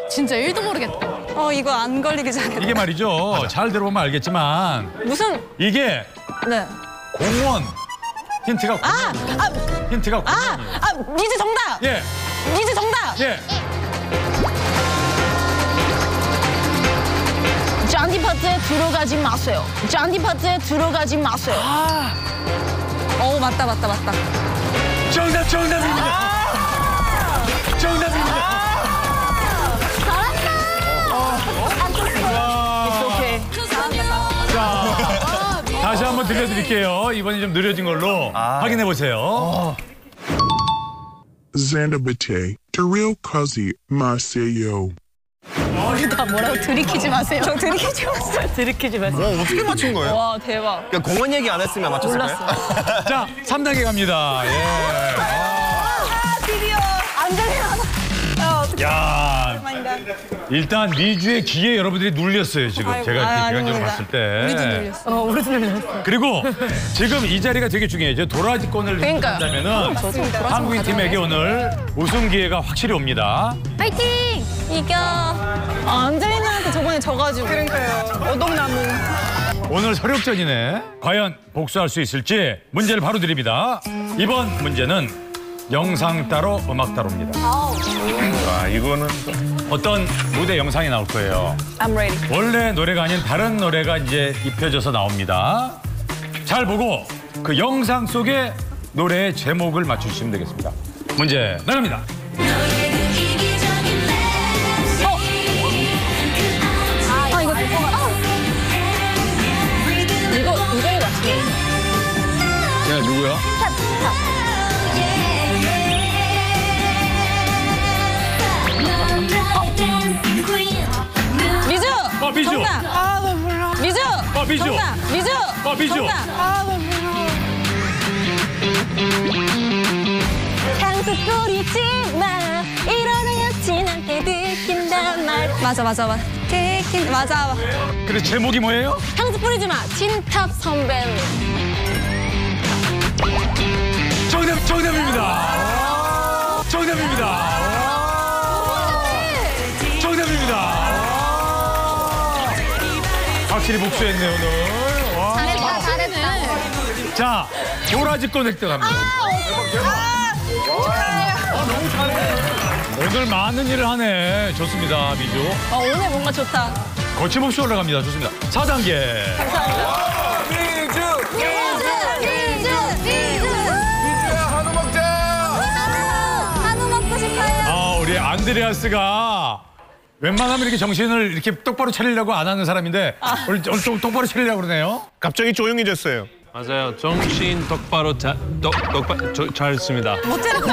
H: 진짜 1도 모르겠다.
E: 어 이거 안 걸리기 잘했다.
A: 이게 말이죠. 잘 들어보면 알겠지만
E: 무슨
A: 이게
E: 네.
A: 공원. 힌트가 공원.
E: 아! 아!
A: 힌트가
E: 아!
A: 공원이에요.
E: 아! 미즈 정답!
A: 예,
E: 미즈 정답!
A: 예.
E: 잔디밭에 들어가지 마세요. 잔디밭에 들어가지 마세요. 어 맞다 맞다 맞다.
A: 정답, 정답입니다. 정답입니다.
E: 오케이.
A: 자, 다시 한번 들려드릴게요. 이번에 좀 느려진 걸로 확인해 보세요.
P: Masayo.
E: 다 뭐라고 들이키지 마세요. 저 들이키지 마세요. 들이키지 마세요.
O: 어, 어떻게 맞춘 거예요?
E: 와 대박.
O: 그러니까 공원 얘기 안 했으면 맞췄을까요?
E: 몰랐어.
A: 자, 3단계 갑니다. 예.
K: 아 드디어 안 들리나? 아 어떡해.
A: 야. 일단 미주의 귀에 여러분들이 눌렸어요, 지금.
K: 아이고,
A: 제가
K: 아,
A: 이렇게 객관적으로. 봤을 때.
E: 우리도 눌렸어. 어 우리도 눌렸어.
A: 그리고 지금 이 자리가 되게 중요해요. 도라지권을
E: 그러니까요.
A: 한다면 은 한국인 팀에게 오늘 우승 기회가 확실히 옵니다.
H: 파이팅!
E: 이겨. 아, 안젤리나한테 저번에 져가지고.
K: 그러니까요. 오동나무.
A: 오늘 서력전이네. 과연 복수할 수 있을지 문제를 바로 드립니다. 이번 문제는 영상 따로 음악 따로입니다. 아, 이거는 어떤 무대 영상이 나올 거예요.
K: I'm ready.
A: 원래 노래가 아닌 다른 노래가 이제 입혀져서 나옵니다. 잘 보고 그 영상 속의 노래의 제목을 맞추시면 되겠습니다. 문제 나갑니다. 누구야?
E: 미주.
A: 어, 미주.
E: 정답.
K: 아, 나 몰라.
E: 미주.
A: 어, 미주.
E: 정답. 미주.
A: 어, 미주.
E: 정답.
K: 아, 나 몰라.
E: 향수 뿌리지 마. 일어나야지 않게 들킨단 말. 맞아 맞아 맞아. 들킨 맞아.
A: 그래 제목이 뭐예요?
E: 향수 뿌리지 마. 틴탑 선배님.
A: 정답 정답입니다. 정답입니다. 정답입니다. 확실히 복수했네 오늘. 와.
H: 잘했다 잘했다.
A: 자 도라지권 획득합니다. 오늘 많은 일을 하네. 좋습니다 미주.
E: 어, 오늘 뭔가 좋다.
A: 거침없이 올라갑니다. 좋습니다. 4단계.
C: 미주!
A: 우리 안드레아스가 웬만하면 이렇게 정신을 이렇게 똑바로 차리려고 안 하는 사람인데 오늘 오늘 좀 똑바로 차리려고 그러네요.
O: 갑자기 조용해졌어요.
N: 맞아요. 정신 똑바로 자, 똑, 똑바로 저, 잘 씁니다.
K: 못 들었어.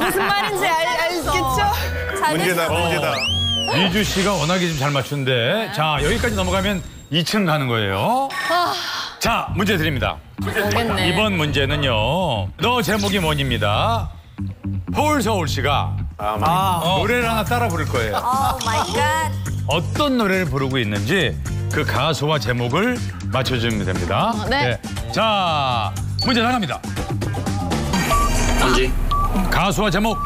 K: 무슨 말인지 알, 알겠죠?
O: 문제다, 문제다.
A: 미주 씨가 워낙에 좀 잘 맞추는데 자 여기까지 넘어가면 2층 가는 거예요. 자 문제 드립니다.
E: 모르겠네.
A: 이번 문제는요. 너 제목이 뭐니입니다. 서울 서울 씨가 어, 노래를 하나 따라 부를 거예요.
H: Oh my God.
A: 어떤 노래를 부르고 있는지 그 가수와 제목을 맞춰주면 됩니다.
E: 네.
A: 자, 문제 나갑니다.
Q: 뭔지?
A: 가수와 제목.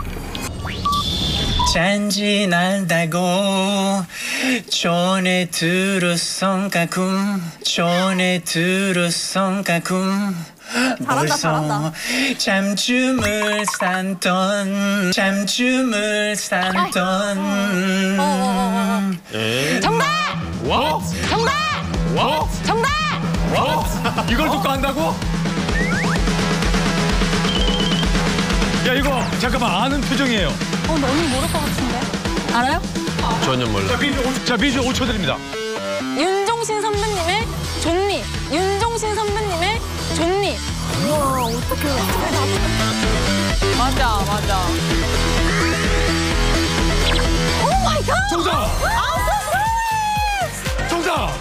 Q: 잔지 날다고 전에 들었던 가끔 전에 들었던 가끔 벌써
E: 잘한다.
Q: 잠춤을 산던 잠춤을 산던
E: 정답!
A: 와?
E: 정답!
A: 와?
E: 정답!
A: 와? 이걸 듣고 한다고? 야 이거 잠깐만 아는 표정이에요.
E: 어, 너는 모를 것 같은데. 알아요?
N: 전혀 몰라.
A: 자 비주 5초, 자 비주 5초 드립니다.
E: 윤종신 선배님의 존니. 윤종신 선배님의 존니. 우와, 어떡해. 맞아, 맞아. Oh my God!
A: 정답!
E: 아우,
A: 정답!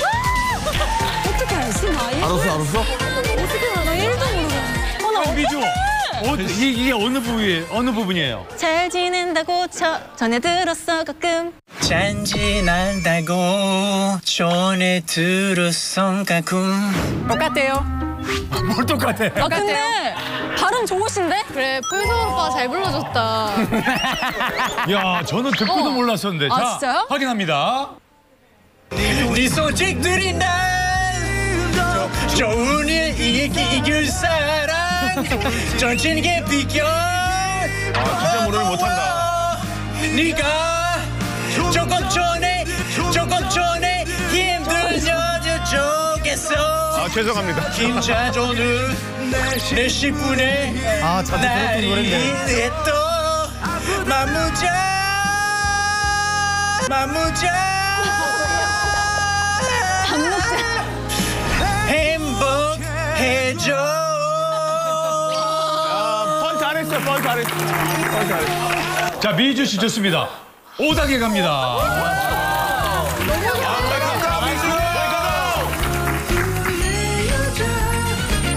E: 어떻게 알지, 나?
C: 알았어, 알았어?
E: 어떻게 알아? 나 1도 모르겠어. 어,
A: 나자 비주 어, 이, 이게 어느 부위 어느 부분이에요?
E: 잘 지낸다고 저 전에 들었어 가끔
Q: 잔진한다고 전에 들었어 가끔
E: 똑같아요
A: 뭘 똑같아?
E: 아 근데 발음 좋으신데?
H: 그래 뿔소 오빠가 잘 불러줬다.
A: 야 저는 듣고도
H: 어.
A: 몰랐었는데.
H: 아,
A: 자
H: 진짜요?
A: 확인합니다.
Q: 네 소식들이 날 저- 좋은 일 이기 이길 사람 전진게 비결 아
F: 진짜 모르면 못한다.
Q: 네가 조금 전에 조금 전에 여자 쪽에서
F: 아 죄송합니다.
Q: 김자조는 내 10분에
C: 아, 자주 들었던 노래인데.
Q: 또 마무자 마무자 행복해져
F: 펀 잘했어, 펀 잘했어. 펀 잘했어.
A: 자 미주 씨 좋습니다. 5단계 갑니다.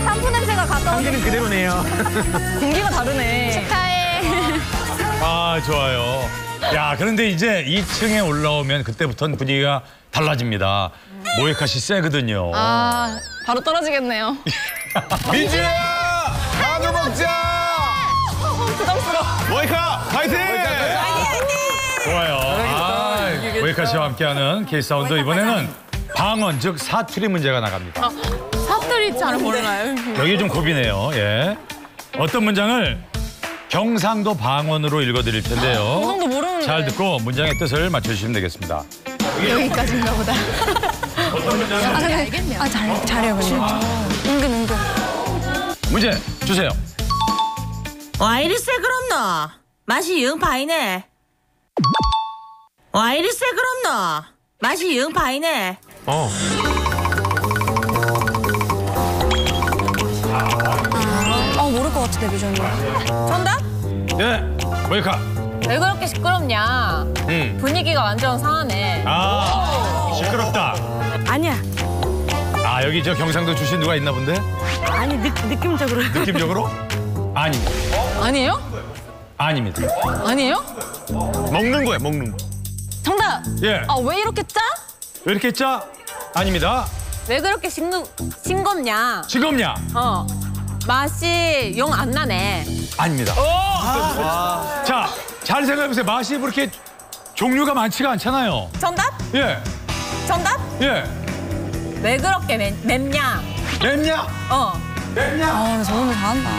E: 샴푸 냄새가 가까워
C: 향기는 그대로네요.
E: 공기가 다르네
H: 축하해.
A: 아 좋아요. 야 그런데 이제 2층에 올라오면 그때부터는 분위기가 달라집니다. 모에카 씨 세거든요.
H: 아 바로 떨어지겠네요.
C: 민주야! 한우 먹자!
A: 모에카 씨와 함께하는 K-사운드 이번에는 방언 즉 사투리 문제가 나갑니다.
H: 사투리 잘 몰라요.
A: 여기 좀 고비네요. 예. 어떤 문장을 경상도 방언으로 읽어드릴 텐데요.
E: 경상도 모르는데.
A: 잘 듣고 문장의 뜻을 맞춰주시면 되겠습니다.
H: 여기까지인가 보다. 아 근데 알겠네요.
E: 아 잘, 잘해요 근데 은근 은근
A: 문제 주세요.
R: 와 이리 세 그럼 너 맛이 영 파이네 와 이리 세 그럼 너 맛이 영 파이네
F: 어.
E: 아 모를 것 같은데 비전이
R: 정답?
A: 예. 모에카.
S: 왜 그렇게 시끄럽냐?
A: 음.
S: 분위기가 완전 상하네.
A: 아 시끄럽다.
E: 아니야
A: 아 여기 저 경상도 출신 누가 있나 본데?
E: 아니 느, 느낌적으로
A: 느낌적으로? 아닙니다.
S: 아니에요?
A: 아닙니다.
S: 아니에요?
F: 먹는 거야, 먹는 거.
E: 정답
A: 예.
S: 아 왜 이렇게 짜?
A: 왜 이렇게 짜? 아닙니다.
S: 왜 그렇게 싱거, 싱겁냐?
A: 싱겁냐?
S: 어. 맛이 영 안 나네.
A: 아닙니다. 자, 잘 생각해보세요. 맛이 그렇게 종류가 많지가 않잖아요.
S: 정답?
A: 예,
S: 정답?
A: 예.
S: 왜 그렇게 맵, 맵냐?
A: 맵냐?
S: 어.
A: 맵냐?
E: 아 저는 잘한다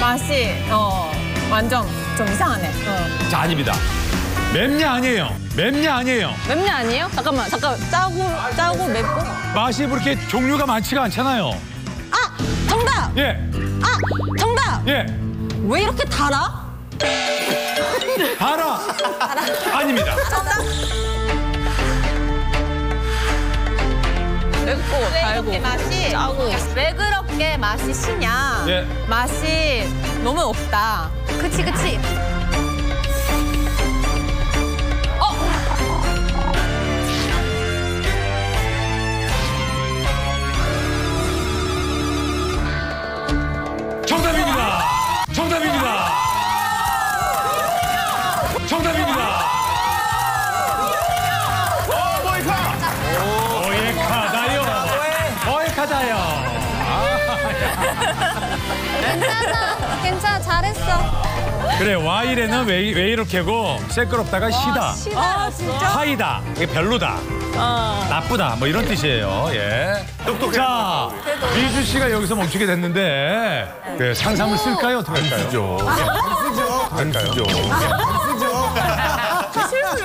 S: 맛이 어 완전 좀 이상하네. 어.
A: 자, 아닙니다. 맵냐 아니에요. 맵냐 아니에요.
S: 맵냐 아니에요? 잠깐만 잠깐 짜고 짜고 맵고.
A: 맛이 그렇게 종류가 많지가 않잖아요.
E: 아 정답
A: 예,
E: 아 정답
A: 예.
S: 왜 이렇게 달아?
A: 알아. 아닙니다.
S: 맵고
H: 왜
S: 달고
H: 이렇게 맛이
S: 짜고. 왜 그렇게 맛이 시냐?
A: 예.
S: 맛이 너무 없다.
H: 그치 그치.
A: 정답입니다.
F: 어, 모이카!
A: 오예카다요. 오예카다요.
H: 괜찮아 괜찮아 잘했어.
A: 그래 와이레는 왜, 왜 이렇게고 새끄럽다가 시다.
G: 아, 진짜?
A: 하이다. 이게 별로다. 나쁘다. 뭐 이런 뜻이에요. 예. 똑똑해. 자, 미주 씨가 여기서 멈추게 됐는데 그 상상을 쓸까요? 어떻게 할까요? 쓰죠. 안 쓰죠.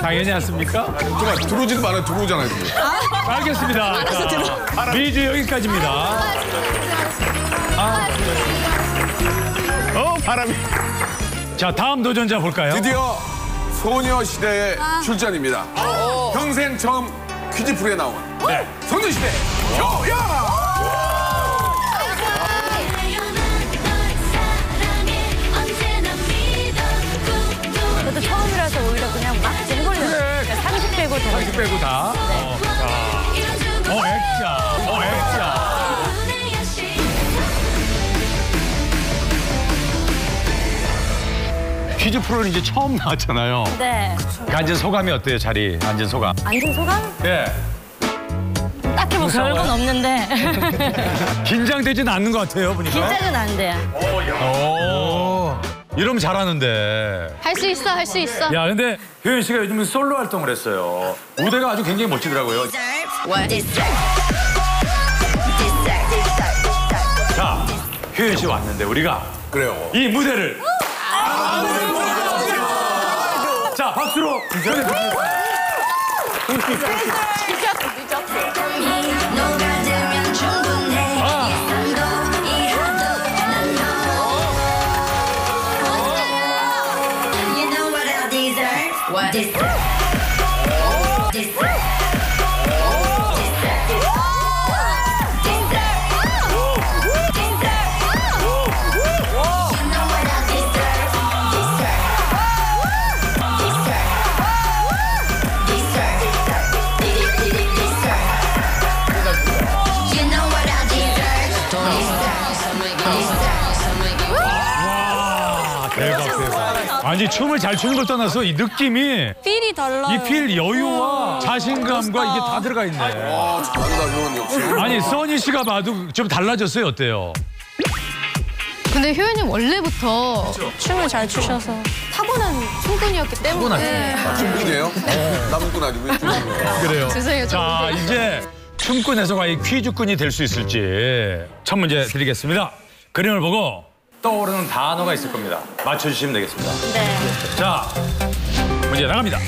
A: 당연히 안 씁니까?
C: 잠깐 들어오지도 말아요. 들어오잖아요. 지금.
A: 알겠습니다. 자, 미주 여기까지입니다. 아.
F: 어 바람이.
A: 자, 다음 도전자 볼까요?
C: 드디어 소녀시대의 출전입니다. 평생 처음 퀴즈 프로에 나온
A: 네.
C: 소녀시대 효야!
G: 처음이라서 오히려 그냥 막 쟁걸려.
A: 그래.
G: 그러니까 30 빼고 다.
A: 30 빼고 다. 어, 자. 어, 액자. 어, 액자. 퀴즈 프로는 이제 처음 나왔잖아요.
G: 네.
A: 그 앉은 소감이 어때요, 자리? 앉은 소감.
G: 앉은 소감?
A: 예.
G: 딱히 뭐
A: 무서워요?
G: 별건 없는데.
A: 긴장되진 않는 것 같아요, 보니까.
G: 긴장은 안 돼.
A: 오. 이러면 잘하는데.
H: 할 수 있어, 할 수 있어.
A: 야, 근데 효연 씨가 요즘 솔로 활동을 했어요. 무대가 아주 굉장히 멋지더라고요. 자, 효연 씨 왔는데 우리가
C: 그래요.
A: 이 무대를 자, 박수로 아니, 춤을 잘 추는 걸 떠나서 이 느낌이
G: 필이 달라요.
A: 이 필 여유와 자신감과 이게 다 들어가 있네.
C: 와, 잘한다, 효연 역시.
A: 아니, 써니 씨가 봐도 좀 달라졌어요. 어때요?
H: 근데 효연이 원래부터
G: 춤을 잘 추셔서.
H: 타고난 춤꾼이었기 때문에.
C: 아, 춤꾼이에요? 나문꾼 아니고 춤꾼이에요.
A: 그래요.
H: 죄송해요,
A: 자,
H: 저.
A: 이제 춤꾼에서 과연 퀴즈꾼이 될 수 있을지 첫 문제 드리겠습니다. 그림을 보고 떠오르는 단어가 있을 겁니다. 맞춰주시면 되겠습니다.
G: 네.
A: 자, 문제 나갑니다.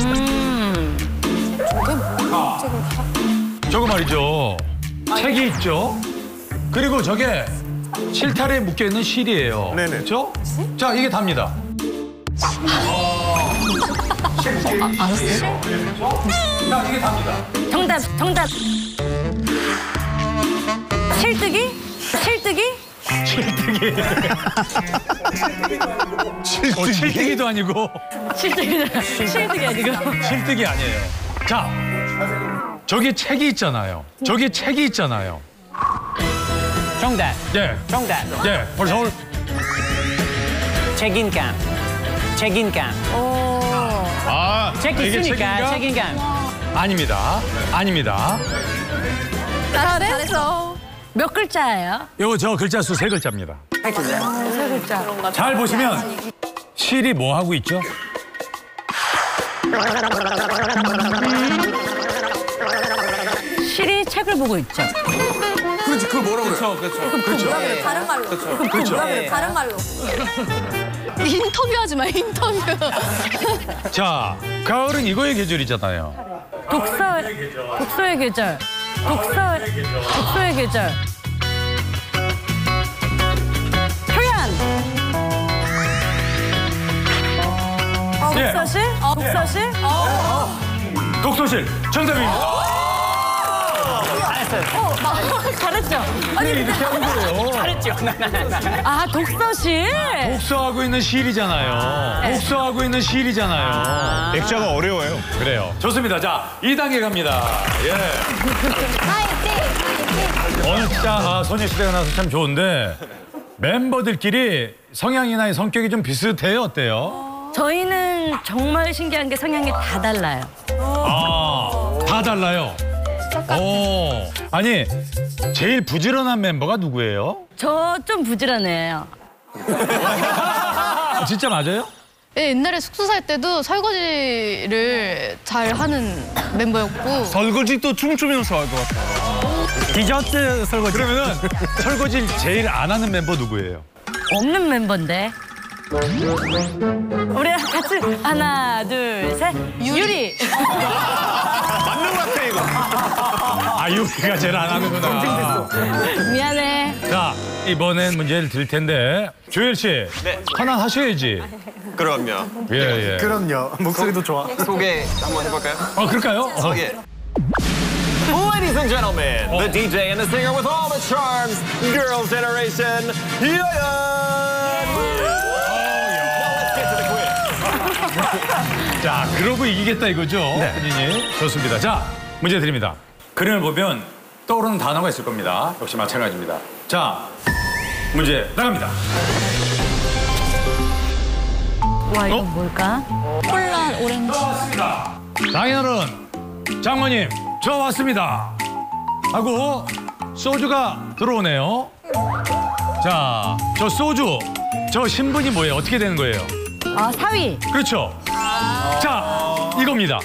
G: 음.
A: 저거 말이죠. 책이 있죠. 그리고 저게 실타래에 묶여 있는 실이에요.
F: 네네.
A: 그렇죠? 자, 이게 답니다.
G: 알았어요.
A: 자, 이게 답니다.
G: 정답, 정답. 실뜨기? 실뜨기?
A: 실뜨기. 어, 실뜨기도 아니고
G: 실뜨기. 실뜨기 아니고.
A: 실뜨기 아니에요. 자, 저기 책이 있잖아요. 저기 책이 있잖아요.
T: 정답.
A: 네.
T: 정답.
A: 네. 벌써 서울.
T: 책임감. 책임감.
A: 아,
T: 책 있으니까
A: 책인가?
T: 책임감.
A: 아닙니다. 아닙니다.
G: 잘했어. 몇 글자예요?
A: 요거 저 글자 수 세 글자입니다.
G: 세 글자.
A: 잘 보시면 실이 뭐 하고 있죠?
G: 실이 책을 보고 있죠.
C: 그렇지, 그걸 뭐라 그래?
A: 그렇죠. 그렇죠.
H: 다른 말로.
A: 그렇죠.
H: 다른 말로. 인터뷰하지 마, 인터뷰.
A: 자, 가을은 이거의 계절이잖아요.
G: 독서, 독서의 계절. 독서, 독서의 계절. 표현.
A: 예.
G: 독서실? 독서실?
A: 독서실 정답입니다.
G: 잘했죠?
A: 아니 이렇게 하는 거예요.
T: 잘했죠.
G: 아, 독서실?
A: 독서하고 있는 시일이잖아요. 독서하고 있는 시일이잖아요.
F: 액자가 어려워요.
A: 그래요. 좋습니다. 자, 2단계 갑니다. 예. 오늘 진짜 아, 소녀시대가 나서 참 좋은데 멤버들끼리 성향이나 성격이 좀 비슷해요? 어때요?
G: 저희는 정말 신기한 게 성향이 다 달라요.
A: 아, 다 달라요. 오, 아니 제일 부지런한 멤버가 누구예요?
G: 저 좀 부지런해요.
A: 아, 진짜 맞아요?
H: 예, 옛날에 숙소 살 때도 설거지를 잘 하는 멤버였고
F: 설거지도 춤추면서 할 것 같아요.
A: 디저트 설거지. 그러면은 설거지를 제일 안 하는 멤버 누구예요?
G: 없는 멤버인데. 우리 같이 하나, 둘, 셋. 유리.
F: 맞는 것 같아 이거.
A: 아, 유리가 제일 안 하는구나.
G: 미안해.
A: 자, 이번엔 문제를 드릴 텐데 조엘 씨 하나 하셔야지.
K: 그럼요.
A: 예, 예.
K: 그럼요. 목소리도 좋아. 소개 한번 해볼까요?
A: 어, 그럴까요? 어.
K: 소개. Ladies and gentlemen, the DJ and the singer with all the charms, Girls' Generation, Yeon!
A: 자, 그러고 이기겠다 이거죠?
K: 네.
A: 본인이. 좋습니다. 자, 문제 드립니다. 그림을 보면 떠오르는 단어가 있을 겁니다. 역시 마찬가지입니다. 자, 문제 나갑니다.
G: 와, 이거 뭘까? 콜라 오렌지.
A: 장인어른, 장모님, 저 왔습니다. 하고 소주가 들어오네요. 자, 저 소주, 저 신분이 뭐예요? 어떻게 되는 거예요?
G: 아, 사위.
A: 그렇죠. 자, 이겁니다.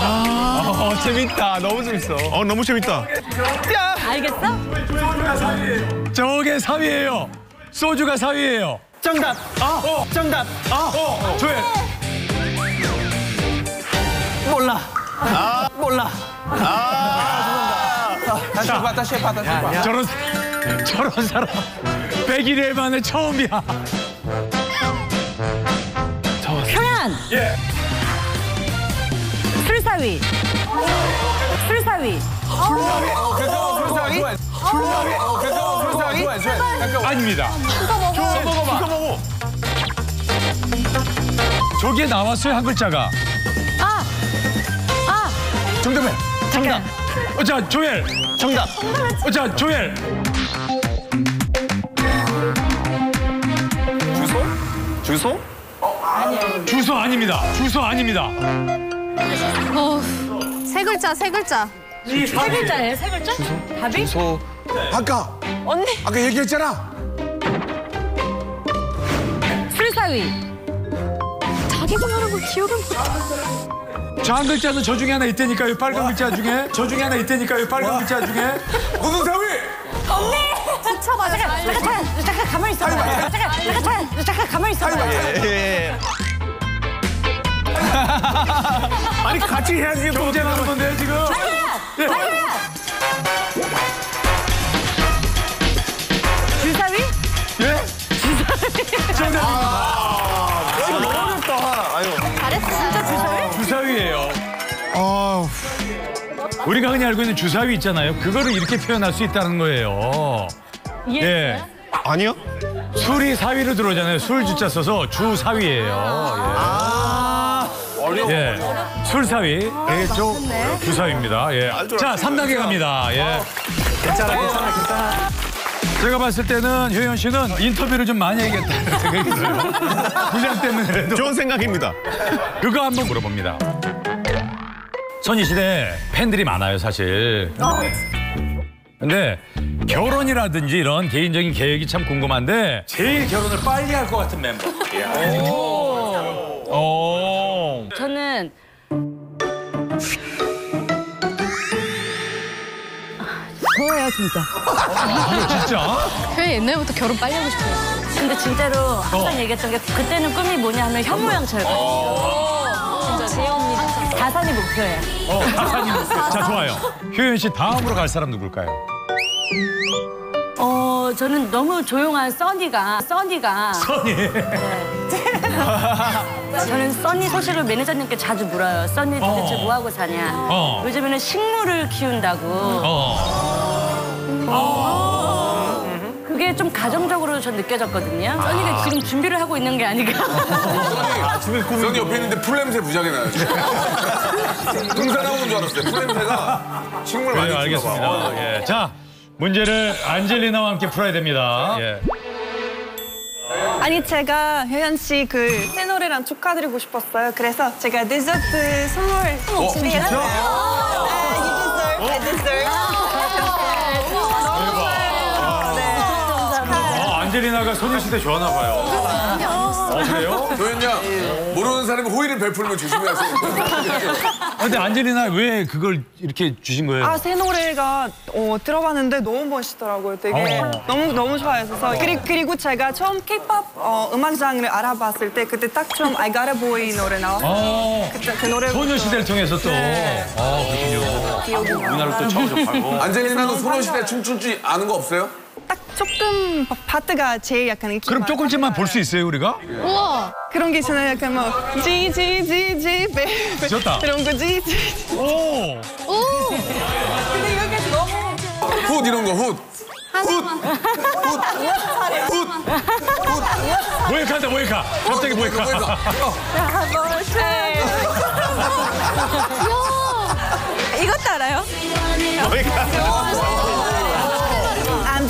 F: 어, 재밌다. 너무 재밌어. 어, 너무 재밌다.
G: 알겠어?
A: 저게 사위예요. 소주가 사위예요.
K: 정답.
A: 아, 어.
K: 정답.
A: 아, 어, 조회.
K: 몰라.
F: 아.
K: 몰라.
F: 다시 해봐, 다시 해봐, 다시 해봐.
A: 저런 저런 사람 100일 만에 처음이야.
G: 효연.
A: 예.
G: 술사위. 술사위.
C: 술사위? 술사위? 술사위?
A: 아닙니다.
C: 주워 먹어봐.
F: 이거 먹어.
A: 저기에 나왔어요 한 글자가.
G: 아. 아.
C: 정답해.
G: 정답.
A: 어, 자 조엘.
K: 정답.
A: 어, 자 조엘.
K: 주소? 주소?
A: 주소 아닙니다. 주소 아닙니다.
H: 어, 세 글자 세 글자
G: 세 글자예요, 세 글자? 답이?
K: 주소.
C: 아까
G: 언니.
C: 아까 얘기했잖아.
G: 술사위.
H: 말한 걸 기억을 못
A: 저 한 글자는 저 중에 하나 있다니까요. 빨간 글자 중에. 저 중에 하나 있다니까요. 빨간 글자 중에.
C: 무슨 사위?
G: 언니.
H: 붙여봐
G: 잠깐, 잠깐, 잠깐 가만히 있어. 잠깐, 잠깐, 잠깐, 잠깐 가만히 있어.
F: 예. 아니, 같이 해야지.
A: 경쟁 하는 건데 지금. 예.
G: 주사위?
A: 예?
F: 이거
A: 우리가 흔히 알고 있는 주사위 있잖아요. 그거를 이렇게 표현할 수 있다는 거예요. 예.
F: 아니요?
A: 술이 사위로 들어오잖아요. 술 주자 써서 주사위예요.
C: 어려워.
A: 예. 예. 술사위. 대쪽 주사위입니다. 예. 자, 3단계 갑니다. 예.
K: 괜찮아, 괜찮아, 괜찮아.
A: 제가 봤을 때는 효연 씨는 인터뷰를 좀 많이 해야겠다는 생각이 들어요. 분량 때문에라도.
F: 좋은 생각입니다.
A: 그거 한번 물어봅니다. 선희시대 팬들이 많아요, 사실. 근데 결혼이라든지 이런 개인적인 계획이 참 궁금한데 제일 결혼을 빨리 할 것 같은 멤버. 오.
G: 저는 저예요 진짜.
A: 진짜?
H: 효연 옛날부터 결혼 빨리 하고 싶어요
G: 근데 진짜로 항상 얘기했던 게 그때는 꿈이 뭐냐 하면 현모양처였거든요.
H: 진짜 재현이
G: 다산이 목표예요.
A: 어, 가산이 자, 좋아요. 효연 씨 다음으로 갈 사람 누굴까요?
G: 어, 저는 너무 조용한 써니가, 써니가.
A: 선희.
G: 저는 써니 소식을 매니저님께 자주 물어요. 써니 도대체
A: 어.
G: 뭐 하고 사냐.
A: 어.
G: 요즘에는 식물을 키운다고.
A: 어.
G: 그게 좀 가정적으로 전 느껴졌거든요. 써니가 지금 준비를 하고 있는 게 아닌가.
C: 선이 옆에 있는데 풀냄새 무지하게 나요. 지금. 등산 나오는 줄 알았어요. 풀냄새가 식물 많이
A: 네. 알겠습니다.
C: 어.
A: 예. 자, 문제를 안젤리나와 함께 풀어야 됩니다. 예.
J: 아니 제가 효연 씨그 새 노래 노래랑 축하드리고 싶었어요. 그래서 제가 디저트 선물 준비했어요. 아, I deserve.
A: 아, 안젤리나가 소녀시대 좋아하나 봐요. 어, 그래요?
C: 도현 양 모르는 사람이 호의를 베풀면 조심하세요.
A: 아, 근데 안젤리나 왜 그걸 이렇게 주신 거예요?
J: 아, 새 노래가 어, 들어봤는데 너무 멋있더라고요. 되게
A: 어.
J: 너무 너무 좋아했어서 그리, 그리고 제가 처음 K-pop 어, 음악 장르를 알아봤을 때 그때 딱 처음 I Gotta Boy 노래 나왔어요.
A: 어.
J: 그때 그 노래
A: 소녀시대를 통해서 또.
J: 네.
A: 아, 그렇군요.
J: 기억이 나요.
A: 문화를 또 처음 접하고.
C: 안젤리나도 소녀시대 춤출 줄 아는 거 없어요?
J: 딱 조금 파- 파트가 제일 약간 이렇게
A: 그럼 조금씩만 볼 수 있어요, 우리가?
J: 우와. 그런 게 있잖아요. 약간 뭐 지지지지 베이베
A: 좋다.
J: 이런 거 지지
A: 오.
J: 오. 근데 여기 너무
C: 훗 이런 거 훗.
A: 모이카다, 모이카. 갑자기 모이카.
G: 이것도 알아요?
J: I'm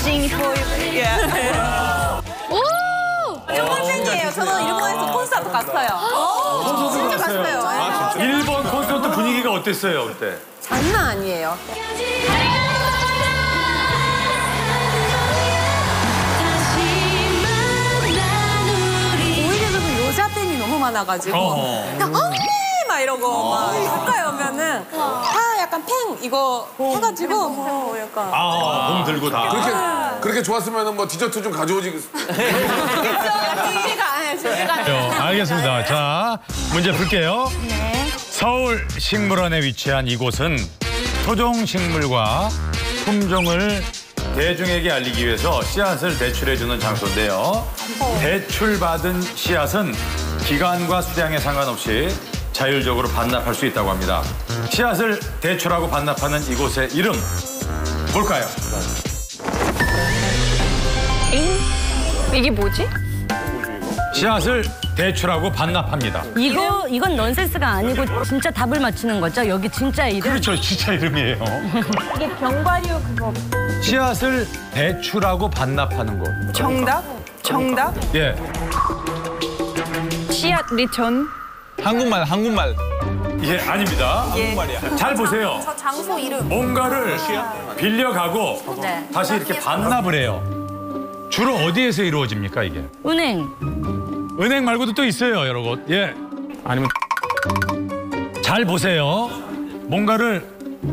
J: Jin for you yeah.
S: 저번 생이에요. 저는 일본에서 콘서트 갔어요. 진짜 갔어요. 예.
A: 일본 콘서트 분위기가 어땠어요, 그때?
S: 장난 아니에요. 오히려 그 여자 팬이 너무 많아가지고
A: 어.
S: 그냥 언니 막 이러고 막 가까이 오면은 다 약간 팬 이거 해가지고 어, 약간
A: 아, 몸 들고 다.
C: 그렇게 그렇게 좋았으면 뭐 디저트 좀 가져오지.
S: 해, 준비가.
A: 어, 알겠습니다. 자, 문제 풀게요. 서울 식물원에 위치한 이곳은 토종 식물과 품종을 대중에게 알리기 위해서 씨앗을 대출해주는 장소인데요. 대출받은 씨앗은 기간과 수량에 상관없이 자율적으로 반납할 수 있다고 합니다. 씨앗을 대출하고 반납하는 이곳의 이름 뭘까요?
J: 이게 뭐지?
A: 씨앗을 대출하고 반납합니다.
G: 이거 이건 넌센스가 아니고 진짜 답을 맞히는 거죠? 여기 진짜 이름?
A: 그렇죠, 진짜 이름이에요.
J: 이게 병과류 그거
A: 씨앗을 대출하고 반납하는 거.
J: 정답? 정답?
A: 예.
J: 씨앗 return
N: 한국말, 한국말.
A: 예, 아닙니다.
N: 한국말이야.
A: 잘 보세요.
S: 저 장소 이름.
A: 뭔가를 빌려가고
S: 네.
A: 다시 이렇게 반납을 해요. 주로 어디에서 이루어집니까, 이게?
G: 은행.
A: 은행 말고도 또 있어요, 여러 곳. 예. 아니면 잘 보세요. 뭔가를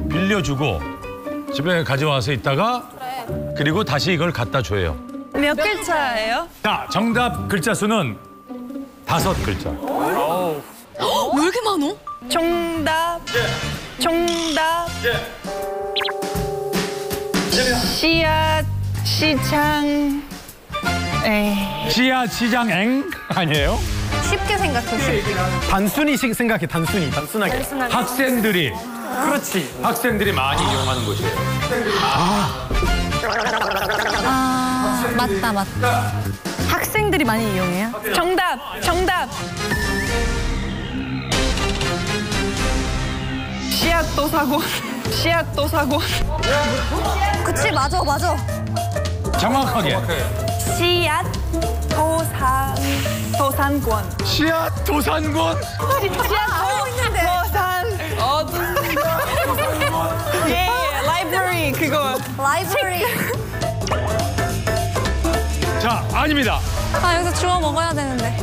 A: 빌려주고 집에 가져와서 있다가 그리고 다시 이걸 갖다 줘요.
J: 몇 글자예요?
A: 자, 정답 글자 수는 다섯 글자.
H: 왜 이렇게 많어?
J: 정답 정답 씨앗 시장 에이
A: 씨앗 시장 앵 아니에요?
H: 쉽게 생각해. 쉽게.
N: 단순히 식- 생각해, 단순히. 단순하게.
A: 학생들이
N: 그렇지.
A: 학생들이 많이 이용하는 곳이에요.
H: 아 맞다 맞다.
G: 학생들이 많이 이용해요?
J: 정답 정답 씨앗 도 사고 씨앗 도 사고
H: 그치 맞아 맞아.
A: 정확하게.
J: 씨앗 도산 도산권
A: 씨앗 도산권?
J: 씨앗 하고 있는데 도산 어 예, 라이브러리 그거
H: 라이브러리.
A: 자, 아닙니다.
H: 아 여기서 주워 먹어야 되는데.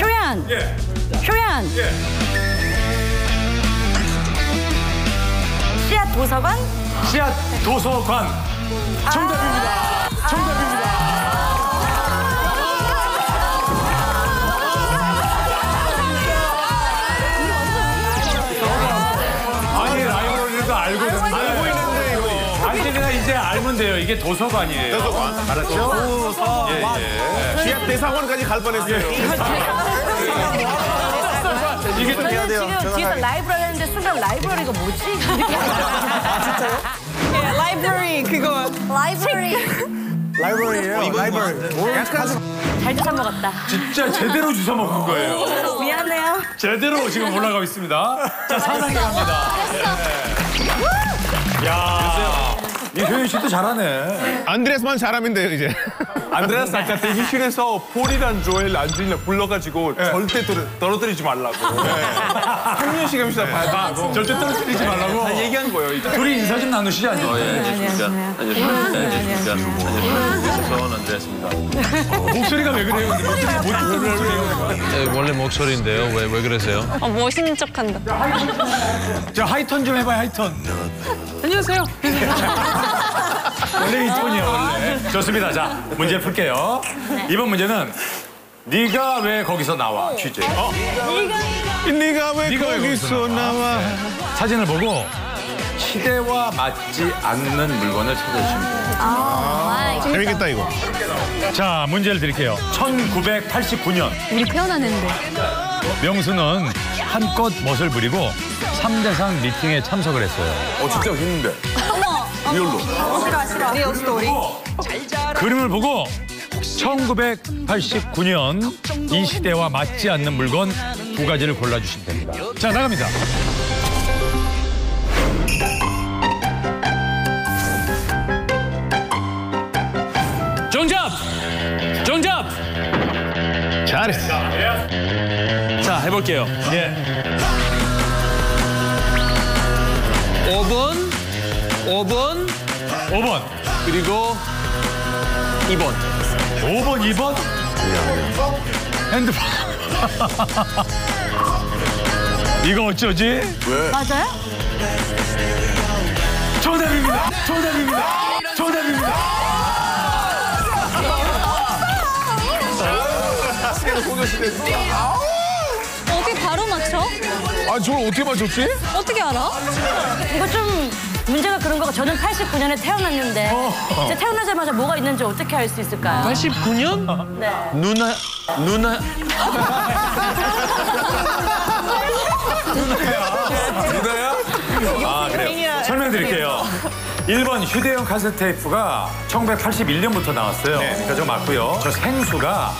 G: 효연.
A: 예.
G: 효연. 씨앗 도서관?
A: 씨앗 도서관. 정답입니다. 정답입니다. 아니 라이브러리도 알고 있는데 알고 있는데 이거 안젤리나 이제 알면 돼요. 이게 도서관이에요.
F: 도서관.
A: 알았죠? 예, 예.
F: 씨앗 대사관까지 갈 뻔했어요.
A: 이게
G: 저는 지금 뒤에서 라이브러리 했는데 순간 라이브러리가 뭐지?
J: 예, 라이브러리 그거
H: 라이브러리.
F: 라이브러리예요. 라이브러리. 약간
G: 잘 주워 먹었다.
A: 진짜 제대로 주워 먹은 거예요.
G: 미안해요.
A: 제대로 지금 올라가고 있습니다. 자, 사랑해 갑니다. 예. 야, 이 효연 씨도 잘하네.
F: 안드레스만 잘하면 돼요 이제. 안드레아스 아까 대기실에서 폴이란 조엘 안드리나 불러가지고 절대 떨어, 떨어뜨리지 말라고. 한년 시간 시다 봐야 돼.
A: 절대 떨어뜨리지 말라고.
F: 다 얘기한 거예요. 이제.
A: 둘이 인사 좀 나누시지 않요
N: 어, 예, 안녕하십니까. 안녕하십니까. 안녕하십니까. 안드레아스입니다.
A: 목소리가 왜 그래요?
N: 네, 원래 목소리인데요. 왜, 왜 그러세요?
G: 어, 멋있는 척한다.
A: 자 하이톤 좀 해봐요 하이톤.
G: 안녕하세요.
A: 원래 이 톤이에요 원래. 좋습니다. 자 문제 풀게요. 이번 문제는 네가 왜 거기서 나와 퀴즈. 어?
F: 네가 왜
A: 네가 왜
F: 거기서 나와?
A: 사진을 보고 시대와 맞지 않는 물건을 찾아주시면 됩니다.
G: 아,
F: 재밌겠다 이거.
A: 자 문제를 드릴게요. 1989년
H: 우리 태어났는데.
A: 명수는 한껏 멋을 부리고 3대 3 미팅에 참석을 했어요.
C: 어 진짜 했는데.
J: real로. 싫어 싫어. real story.
A: 그림을 보고 1989년 이 시대와 맞지 않는 물건 두 가지를 골라주시면 됩니다. 자 나갑니다.
N: 정답! 정답!
F: 잘했어.
N: 자, 해볼게요.
A: 예.
N: 5번, 5번,
A: 5번,
N: 그리고 2번.
A: 5번, 2번. 핸드폰. 이거 어쩌지?
C: 왜?
H: 맞아요?
A: 정답입니다. 정답입니다. 정답입니다.
G: 바로 맞춰?
C: 아 저걸 어떻게 맞췄지?
G: 어떻게 알아?
U: 이거 좀 문제가 그런 거가 저는 89년에 태어났는데
N: 어.
U: 제가 태어나자마자 뭐가 있는지 어떻게 알 수 있을까요?
N: 89년?
U: 네.
N: 누나, 누나.
C: 누나야?
A: 아, 그래요. 설명드릴게요. 1번 휴대용 카세트 테이프가 1981년부터 나왔어요. 그러니까 저 맞고요. 저 생수가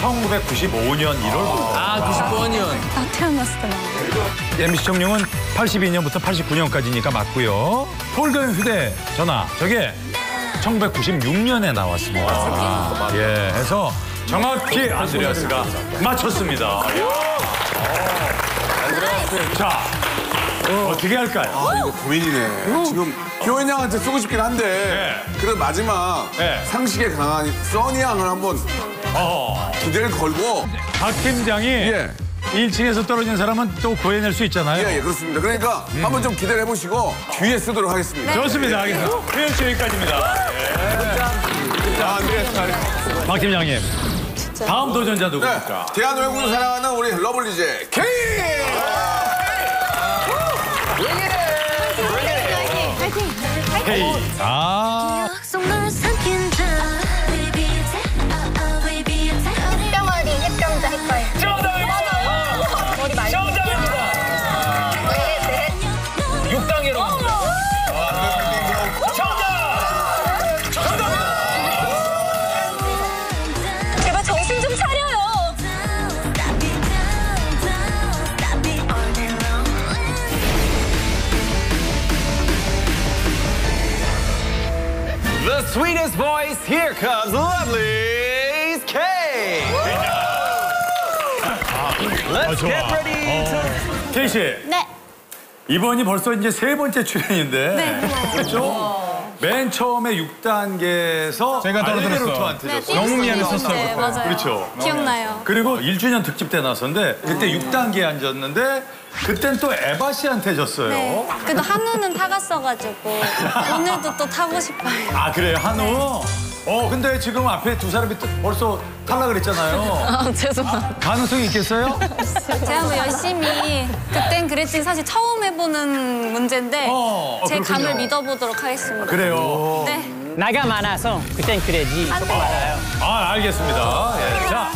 A: 1995년 1월부터.
N: 아, 99년.
G: 나 태어났을 때.
A: MBC 청룡은 82년부터 89년까지니까 맞고요. 폴더용 휴대 전화 저게 1996년에 나왔습니다. 예, 해서 정확히 안드레아스가 맞췄습니다. 안드레아스. 자, 어 떻게 할까요?
C: 아 이거 고민이네. 지금 효연 양한테 쓰고 싶긴 한데 그래도 마지막 상식에 강한 써니 양을 한번 기대를 걸고
A: 박 팀장이 1층에서 떨어진 사람은 또 구해낼 수 있잖아요.
C: 예, 예, 그렇습니다. 그러니까 한번 좀 기대를 해보시고 뒤에 쓰도록 하겠습니다.
A: 좋습니다. 알겠습니다. 표현 씨 여기까지입니다.
C: 잘했어.
A: 박 팀장님. 다음 도전자 누굽니까?
C: 네, 대한 외국을 사랑하는 우리 러블리즈 K!
A: 헤이. 아.
D: 속
K: sweetest voice, here comes Lovely's K. Let's
A: 좋아.
K: get ready to.
A: 케이 씨.
H: 네.
A: 이번이 벌써 이제 세 번째 출연인데.
H: 네.
A: 그렇죠? 맨 처음에 6단계에서
F: 제가 떨어뜨렸어.
A: 로트한테
H: 네,
A: 줬어요.
F: 너무 미안했었어.
H: 네, 맞아요.
A: 그렇죠.
H: 기억나요.
A: 그리고 1주년 특집 때 나왔었는데 그때 6단계에 앉았는데 그땐 또 에바 씨한테 졌어요.
H: 네. 그래도 한우는 타갔어가지고 오늘도 또 타고 싶어요.
A: 아 그래요 한우? 어 근데 지금 앞에 두 사람이 또 벌써 탈락을 했잖아요.
H: 아, 죄송합니다.
A: 가능성이 있겠어요?
H: 제가 뭐 열심히 그땐 그랬지 사실 처음 해보는 문제인데
A: 어, 어,
H: 제
A: 그렇군요.
H: 감을 믿어보도록 하겠습니다.
A: 그래요.
H: 네.
T: 나가 많아서 그땐 그래지.
H: 안 돼요.
A: 아 알겠습니다. 예. 자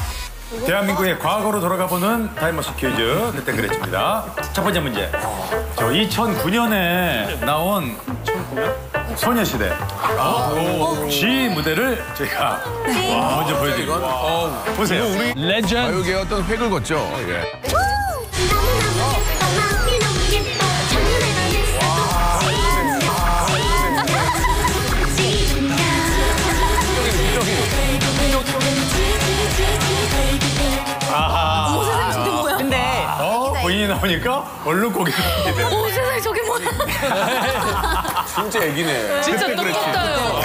A: 대한민국의 과거로 돌아가 보는 타임머신 퀴즈 그때 그랬습니다. 첫 번째 문제. 저 2009년에 나온 소녀시대 G 무대를 제가 와, 먼저 보여드릴게요. 보세요. 우리
N: 레전드.
C: 가요계의 어떤 획을 걷죠. 예.
A: 보니까 얼른 고개를 숙이게 되네.
H: 오 세상에 저게 뭐야?
C: 진짜 애기네.
H: 진짜
A: 그때 그랬지.
H: 똑같아요.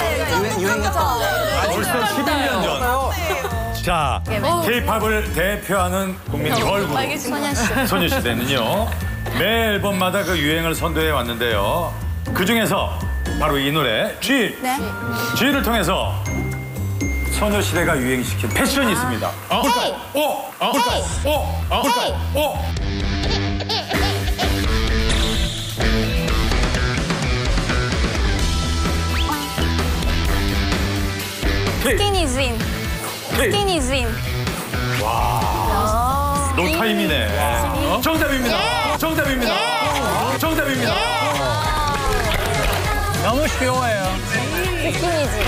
A: 벌써 11년 전. 자, K-팝을 대표하는 국민 걸그룹
H: 소녀시대.
A: 소녀시대는요 매 앨범마다 그 유행을 선도해 왔는데요. 그 중에서 바로 이 노래 G,
H: 네.
A: G를 통해서 소녀시대가 유행시킨 패션이 있습니다. 볼까요? 오, 볼까요? 오, 볼까요? 오.
H: 스키니진. 스키니진.
A: 노타임이네. 어? 정답입니다. 정답입니다. 정답입니다.
S: 너무 쉬워요.
H: 스키니진.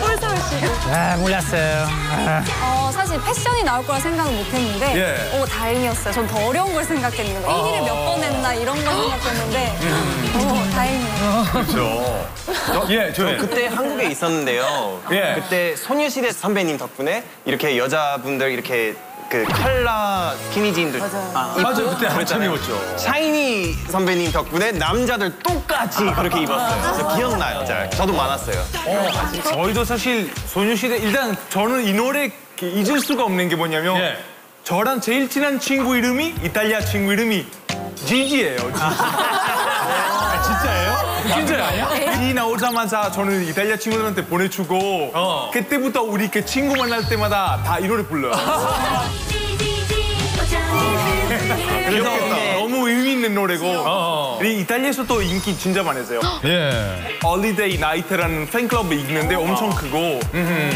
H: 홀서울 씨.
S: 아, 몰랐어요. 아.
U: 어, 사실 패션이 나올 거라 생각은 못 했는데,
A: 예.
U: 오, 다행이었어요. 전 더 어려운 걸 생각했는데, 1위를 몇 번 했나 이런 걸 생각했는데, 오, 다행이에요.
A: 그렇죠. 어, 예,
K: 저. 그때 한국에 있었는데요.
A: 예.
K: 그때 소녀시대 선배님 덕분에 이렇게 여자분들 이렇게 그 컬러 스키니진도
A: 맞아요, 그때 한참 입었죠.
K: 샤이니 선배님 덕분에 남자들 똑같이 그렇게 입었어요. 그래서 기억나요, 잘. 저도 많았어요.
T: 저희도 사실 소녀시대 일단 저는 이 노래 잊을 수가 없는 게 뭐냐면
A: 예.
T: 저랑 제일 친한 친구 이름이 이탈리아 친구 이름이 지지예요. 지지.
A: 아, 진짜예요? 진짜 아니야?
T: 이 나오자마자 저는 이탈리아 친구들한테 보내주고
A: 어.
T: 그때부터 우리 그 친구 만날 때마다 다 이 노래 불러요. 그래서 너무 의미 있는 노래고
A: 어.
T: 그리고 이탈리아에서 또 인기 진짜 많았어요.
A: 예.
T: 얼리데이 나이트라는 팬클럽이 있는데 엄청 크고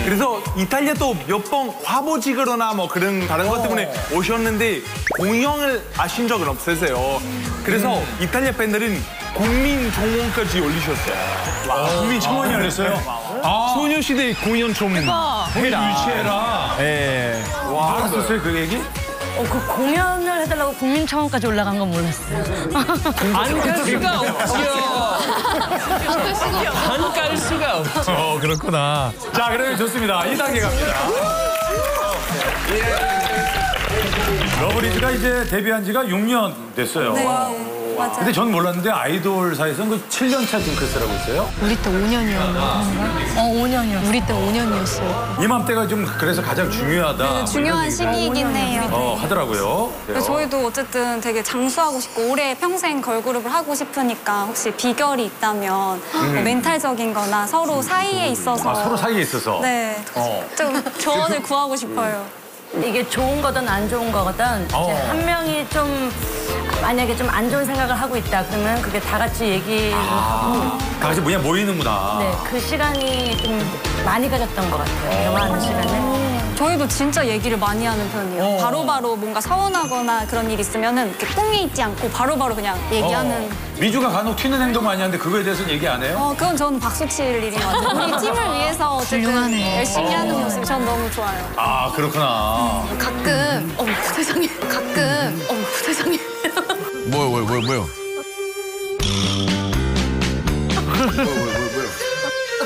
T: 그래서 이탈리아 또 몇 번 화보 찍으러나 뭐 그런 다른 것 때문에 오셨는데 공연을 하신 적은 없으세요. 그래서 이탈리아 팬들은 국민 청원까지 올리셨어요.
A: 국민 청원이 열렸어요? 아,
T: 소녀시대 공연 좀 해라.
A: 유치해라.
T: 예.
A: 와, 알았었어요, 그 얘기?
G: 어, 그 공연을 해달라고 국민청원까지 올라간 건 몰랐어요.
N: 안갈 수가 없죠. 안갈 수가 없죠.
A: 어, 그렇구나. 자, 그러면 좋습니다. 2단계 갑니다. 러브리즈가 이제 데뷔한 지가 6년 됐어요.
U: 네, 맞아요.
A: 근데 전 몰랐는데 아이돌 사이에서는 그 7년차 징크스라고 있어요.
H: 우리 때 5년이었나?
G: 어, 5년이요.
H: 우리 때 5년이었어요.
A: 이맘때가 좀 그래서 가장 중요하다.
U: 중요한 시기이긴 해요.
A: 어, 하더라고요.
U: 그래서 저희도 어쨌든 되게 장수하고 싶고 올해 평생 걸그룹을 하고 싶으니까 혹시 비결이 있다면 뭐 멘탈적인 거나 서로 사이에 있어서
A: 음. 아, 서로 사이에 있어서.
U: 네.
A: 어.
U: 좀 조언을 구하고 싶어요.
G: 이게 좋은 거든 안 좋은 거든 이제
A: 어.
G: 한 명이 좀 만약에 좀 안 좋은 생각을 하고 있다 그러면 그게 다 같이 얘기를 하고
A: 다 같이 뭐냐 모이는구나.
G: 네, 그 시간이 좀 많이 가졌던 것 같아요. 대화하는 시간을.
U: 저희도 진짜 얘기를 많이 하는 편이에요. 바로바로 뭔가 서운하거나 그런 일 있으면은 이렇게 꿍이 있지 않고 바로 바로 그냥 얘기하는.
A: 어. 미주가 간혹 튀는 행동 많이 하는데 그거에 대해서는 얘기 안 해요?
U: 어, 그건 저는 박수 칠 일인 것 같아요. 우리 팀을 위해서 어쨌든
H: 훌륭하네.
U: 열심히 하는
A: 어.
U: 모습이 전 너무 좋아요.
A: 아, 그렇구나.
H: 가끔 어머 세상에 가끔 어머 세상에
C: 뭐요, 뭐요, 뭐요, 뭐요?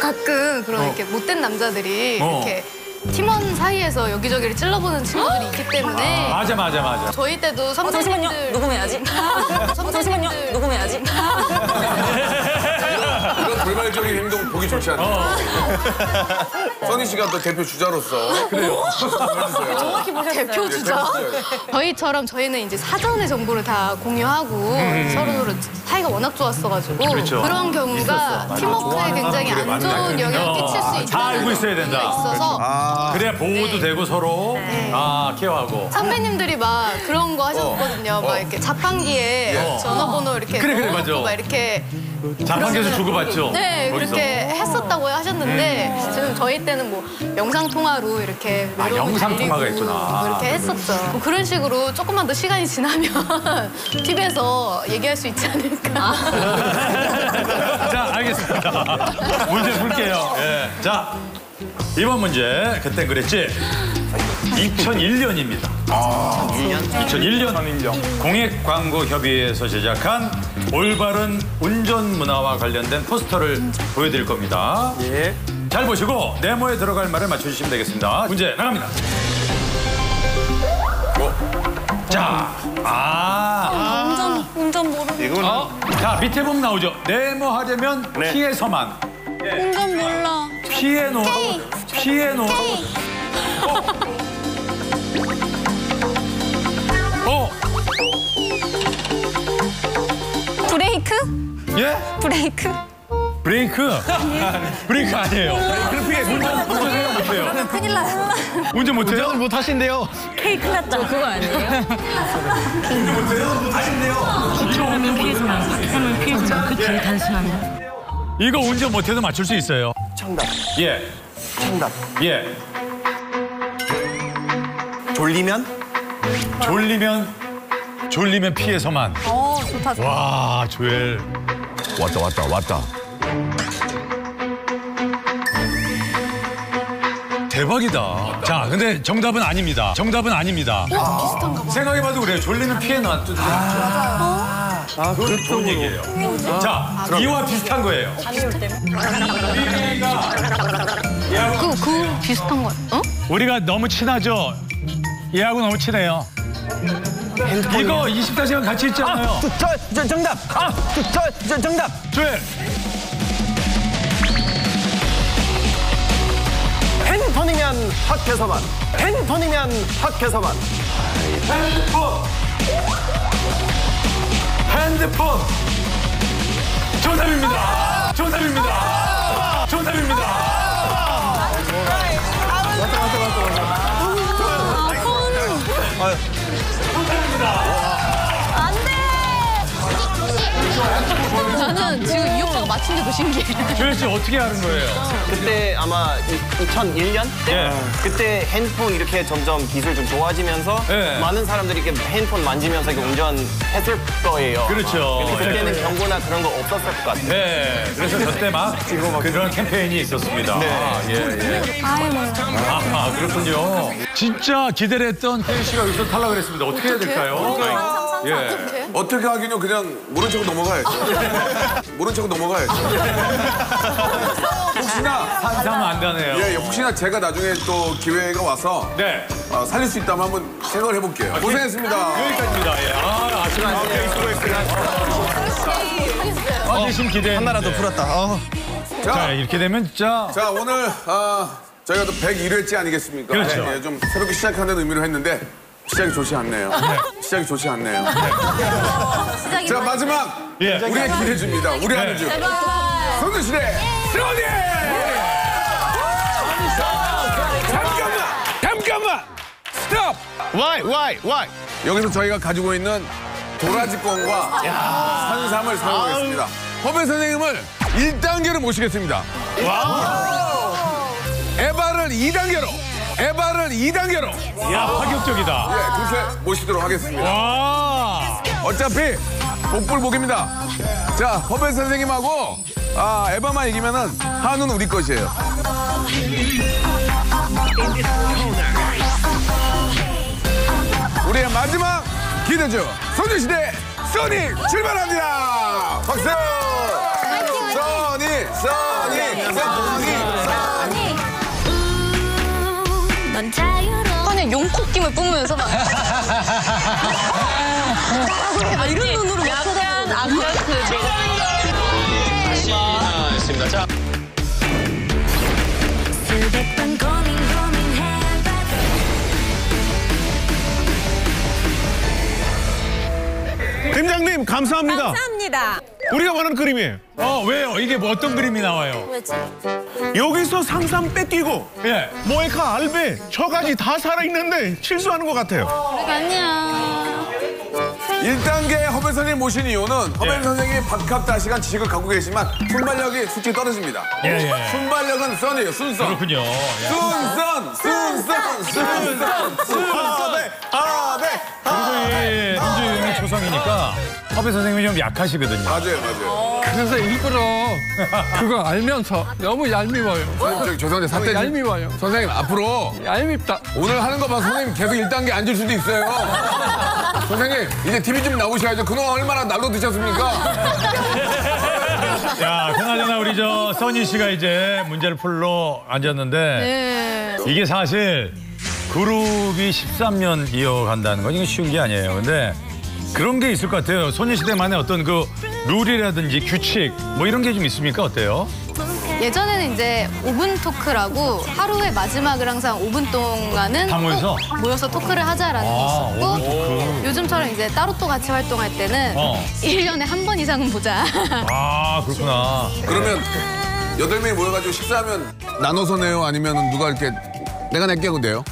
H: 가끔 그런 이렇게 못된 남자들이
A: 어.
H: 이렇게 팀원 사이에서 여기저기를 찔러보는 친구들이 있기 때문에
A: 맞아, 맞아, 맞아.
H: 저희 때도 선배님들
U: 녹음해야지.
H: 잠시만요
U: 녹음해야지.
C: 돌발적인 행동 보기 좋지 않아요. 써니 씨가 또 대표 주자로서 그래요. 해주세요.
H: 정확히 보셨어요. 대표 주자. 저희처럼 저희는 이제 사전에 정보를 다 공유하고 서로 서로 사이가 워낙 좋았어가지고
A: 음. 그렇죠.
H: 런 경우가. 팀워크에 굉장히 안. 좋은 영향을
A: 어,
H: 끼칠 수 있다는
A: 다 알고 있어야 된다.
H: 게 있어서
A: 아, 그래야 보호도 되고 서로 아 케어하고.
H: 선배님들이 막 그런 거 하셨거든요. 막 이렇게 자판기에
A: 어.
H: 전화번호 이렇게
A: 그래, 그래, 맞아.
H: 막 이렇게
A: 자판기에서 주고받죠.
H: 네,
A: 거기서.
H: 그렇게 했었다고 하셨는데 지금 저희 때는 뭐 영상 통화로 이렇게
A: 아,
H: 외로움을
A: 영상
H: 달리고
A: 통화가 있구나.
H: 뭐 이렇게 했었죠. 뭐 그런 식으로 조금만 더 시간이 지나면 TV에서 얘기할 수 있지 않을까.
A: 자, 알겠습니다. 문제 풀게요. 예. 자, 이번 문제 그때 그랬지. 2001년입니다. 아, 2001년 공익광고협의회에서 제작한 올바른 운전 문화와 관련된 포스터를 보여드릴 겁니다.
T: 예.
A: 잘 보시고 네모에 들어갈 말을 맞춰주시면 되겠습니다. 문제 나갑니다. 자, 아.
J: 운전 운전 모르.
A: 어? 자, 밑에 보면 나오죠. 네모하려면 피해서만.
J: 운전 몰라.
A: 피해 놓 피해 놓 어.
J: 브레이크?
A: 예?
J: 브레이크?
A: 브레이크? 브레이크 아니에요. 브레이크는 피해. 운전, 운전 생각 못해요.
J: 큰일 나요.
A: 운전 못해요?
K: 운전을 못 하신대요.
J: 케이크 났다. 그거 아니에요?
U: 기초하면 피해서만, 삶은 피해서만. 그 제일 단순한데.
A: 이거 운전 못해도 맞출 수 있어요.
K: 정답.
A: 예.
K: 정답.
A: 예.
K: 졸리면?
A: 졸리면 졸리면 피해서만.
J: 어 좋다. 좋다.
A: 와, 조엘.
C: 왔다 왔다 왔다.
A: 대박이다. 자, 근데 정답은 아닙니다. 정답은 아닙니다.
H: 비슷한가 봐.
A: 생각해봐도 그래요. 졸리면 피해 놔도
F: 아,
A: 그건 좋은 얘기예요. 자, 이와 비슷한 거예요.
H: 그, 그 비슷한 거. 어?
A: 우리가 너무 친하죠? 얘하고 너무 친해요. 이거 24시간 같이 있잖아요.
K: 저, 저 정답. 아, 저, 저 정답.
A: 조 엘.
K: 핸폰이면 학교서만. 핸폰이면 학교서만.
A: 핸드폰. 핸드폰. 정답입니다. 정답입니다. 정답입니다.
H: 나는 지금 이 오빠가 맞춘 게 더 신기해.
A: 조엘 씨 어떻게 하는 거예요?
K: 그때 아마 2001년 때
A: 예.
K: 그때 핸드폰 이렇게 점점 기술 좀 좋아지면서
A: 예.
K: 많은 사람들이 이렇게 핸드폰 만지면서 이렇게 운전했을 거예요.
A: 그렇죠.
K: 근데 그때는
A: 예.
K: 경고나 그런 거 없었을 것 같아요.
A: 네, 그래서 저때 막 그런 캠페인이 있었습니다.
K: 네.
A: 아, 예, 예.
J: 뭐.
A: 아, 그렇군요. 진짜 기대를 했던 혜인 씨가 여기서 탈락을 했습니다. 어떻게 해야 될까요? 예.
C: 어떻게 하긴요 그냥 모른 척 넘어가야죠. 모른 척 넘어가야죠. 혹시나
A: 산삼 안 가네요.
C: 예, 예, 혹시나 제가 나중에 또 기회가 와서
A: 네.
C: 어, 살릴 수 있다면 한번 생각을 해볼게요. 고생했습니다.
A: 여기까지입니다. 예. 아, 아시간 아, 대신 기대.
K: 하나라도 풀었다. 어.
A: 자, 이렇게 되면 진짜
C: 자 오늘 아, 저희가 또 101회째 아니겠습니까?
A: 그렇죠.
C: 예, 좀 새롭게 시작하는 의미로 했는데 시작이 좋지 않네요. 시작이 좋지 않네요.
H: 시작이
C: 자 마지막
A: 예.
C: 우리의 기대 줍니다. 우리 하는 중. 손드시대 스로니 잠깐만 잠깐만 스톱
K: Why, why, why?
C: 여기서 저희가 가지고 있는 도라지권과 산삼을 사용하겠습니다. 허배 선생님을 1단계로 모시겠습니다. 에바를 2단계로 에바를 2단계로
A: 야, 파격적이다.
C: 예, 그렇게 모시도록 하겠습니다.
A: 와!
C: 어차피 복불복입니다. 자, 허배 선생님하고 아, 에바만 이기면은 한우는 우리 것이에요. 우리의 마지막 기대주 소녀시대 써니 출발합니다. 박수!
H: 용콧김을 뿜으면서 막. 아 이런 눈으로 못
U: 약간 아까 그
N: 있습니다. 자,
F: 팀장님 감사합니다.
S: 감사합니다.
F: 우리가 원하는 그림이에요.
A: 어, 왜요? 이게 뭐 어떤 그림이 나와요?
F: 여기서 상상 뺏기고
A: 예.
F: 모에카 알베 저까지 다 살아있는데 실수하는 것 같아요.
H: 아니야.
C: 1단계 허배 선생님 모신 이유는 허배
A: 예.
C: 선생님이 박학다 시간 지식을 갖고 계시지만 순발력이 솔직히 떨어집니다.
A: 예, 예.
C: 순발력은 썬이에요, 순선.
A: 그렇군요. 예.
C: 순선, 순선, 순선, 순선. 하배, 하배.
A: 그리고 이 민주형이 초성이니까 허배 선생님이 좀 약하시거든요.
C: 맞아요, 맞아요.
T: 그래서 일부러 그거 알면서 너무 얄미워요.
C: 선생님, 저기 죄송한데 사태
T: 얄미워요.
C: 선생님 앞으로
T: 얄밉다.
C: 오늘 하는 거봐 선생님 계속 1단계 앉을 수도 있어요. 선생님 이제 TV 좀 나오셔야죠. 그동안 얼마나 날로 드셨습니까?
A: 야, 그나저나 우리 저 써니 씨가 이제 문제를 풀러 앉았는데
H: 네.
A: 이게 사실 그룹이 13년 이어간다는 건 이건 쉬운 게 아니에요. 근데 그런 게 있을 것 같아요. 소녀시대만의 어떤 그 룰이라든지 규칙 뭐 이런 게 좀 있습니까? 어때요?
H: 예전에는 이제 5분 토크라고 하루의 마지막을 항상 5분 동안은
A: 다 모여서?
H: 꼭 모여서 토크를 하자라는 게
A: 아,
H: 있었고
A: 5분 토크.
H: 요즘처럼 이제 따로 또 같이 활동할 때는
A: 어.
H: 일 1년에 한 번 이상은 보자.
A: 아 그렇구나.
C: 그러면 여덟 명이 모여가지고 식사하면 나눠서 내요? 아니면 누가 이렇게 내가 낼게 근데요?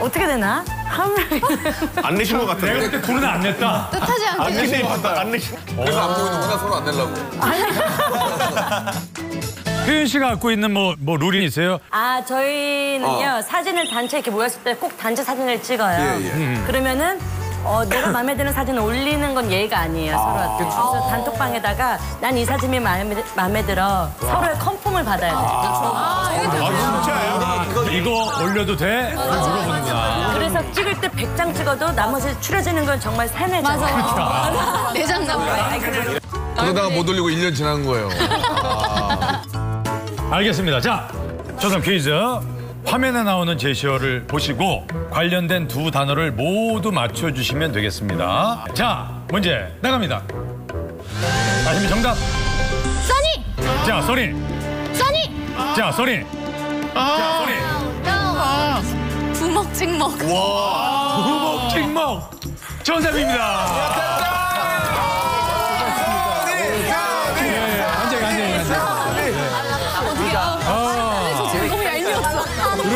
G: 어떻게 되나?
C: 안 내신 것 같은데.
A: 내가 그때 둘은 안 냈다.
H: 뜻하지 않게.
C: 안 내신 것 같다. 안 내신. 그래서 안 보이는 구나 서로 안 내려고.
A: 효윤 씨가 갖고 있는 뭐, 뭐 룰이 있어요?
G: 아 저희는요
A: 어.
G: 사진을 단체 이렇게 모였을 때 꼭 단체 사진을 찍어요.
A: 예, 예. 음.
G: 그러면은 어, 내가 마음에 드는 사진을 올리는 건 예의가 아니에요 서로한테. 그래서 단톡방에다가 난 이 사진이 마음에, 마음에 들어 서로의 컨펌을 받아야 돼.
A: 아, 진짜요? 이거 올려도 돼? 그걸 물어보는구나.
G: 그래서 찍을 때 100장 찍어도 나머지 추려지는 건 정말 세네 장.
H: 맞아. 내장 남아.
C: 그러다가 못 올리고 1년 지난 거예요.
A: 알겠습니다. 자, 조선 퀴즈. 화면에 나오는 제시어를 보시고 관련된 두 단어를 모두 맞춰주시면 되겠습니다. 자, 문제 나갑니다. 아시면 정답.
H: 써니!
A: 자, 소리.
H: 써니!
A: 자, 소리. 자, 소리.
H: 부먹 찍먹.
A: 부먹 찍먹. 정답입니다.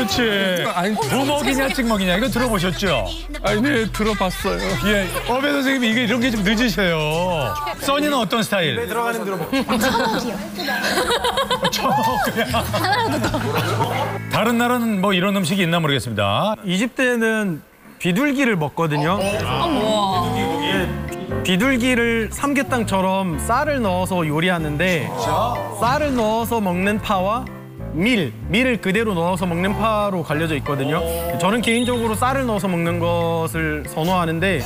A: 그렇지. 부먹이냐 찍먹이냐 이거 들어보셨죠?
N: 아니, 네, 들어봤어요.
A: 예, 어배 선생님이 이게 이런 게 좀 늦으세요. 써니는 어떤 스타일?
T: 들어가는 들어봐.
H: 하나라도 더.
A: 다른 나라는 뭐 이런 음식이 있나 모르겠습니다.
V: 이집트는 비둘기를 먹거든요. 예, 비둘기를 삼계탕처럼 쌀을 넣어서 요리하는데 쌀을 넣어서 먹는 파와 밀, 밀을 그대로 넣어서 먹는 파로 갈려져 있거든요. 저는 개인적으로 쌀을 넣어서 먹는 것을 선호하는데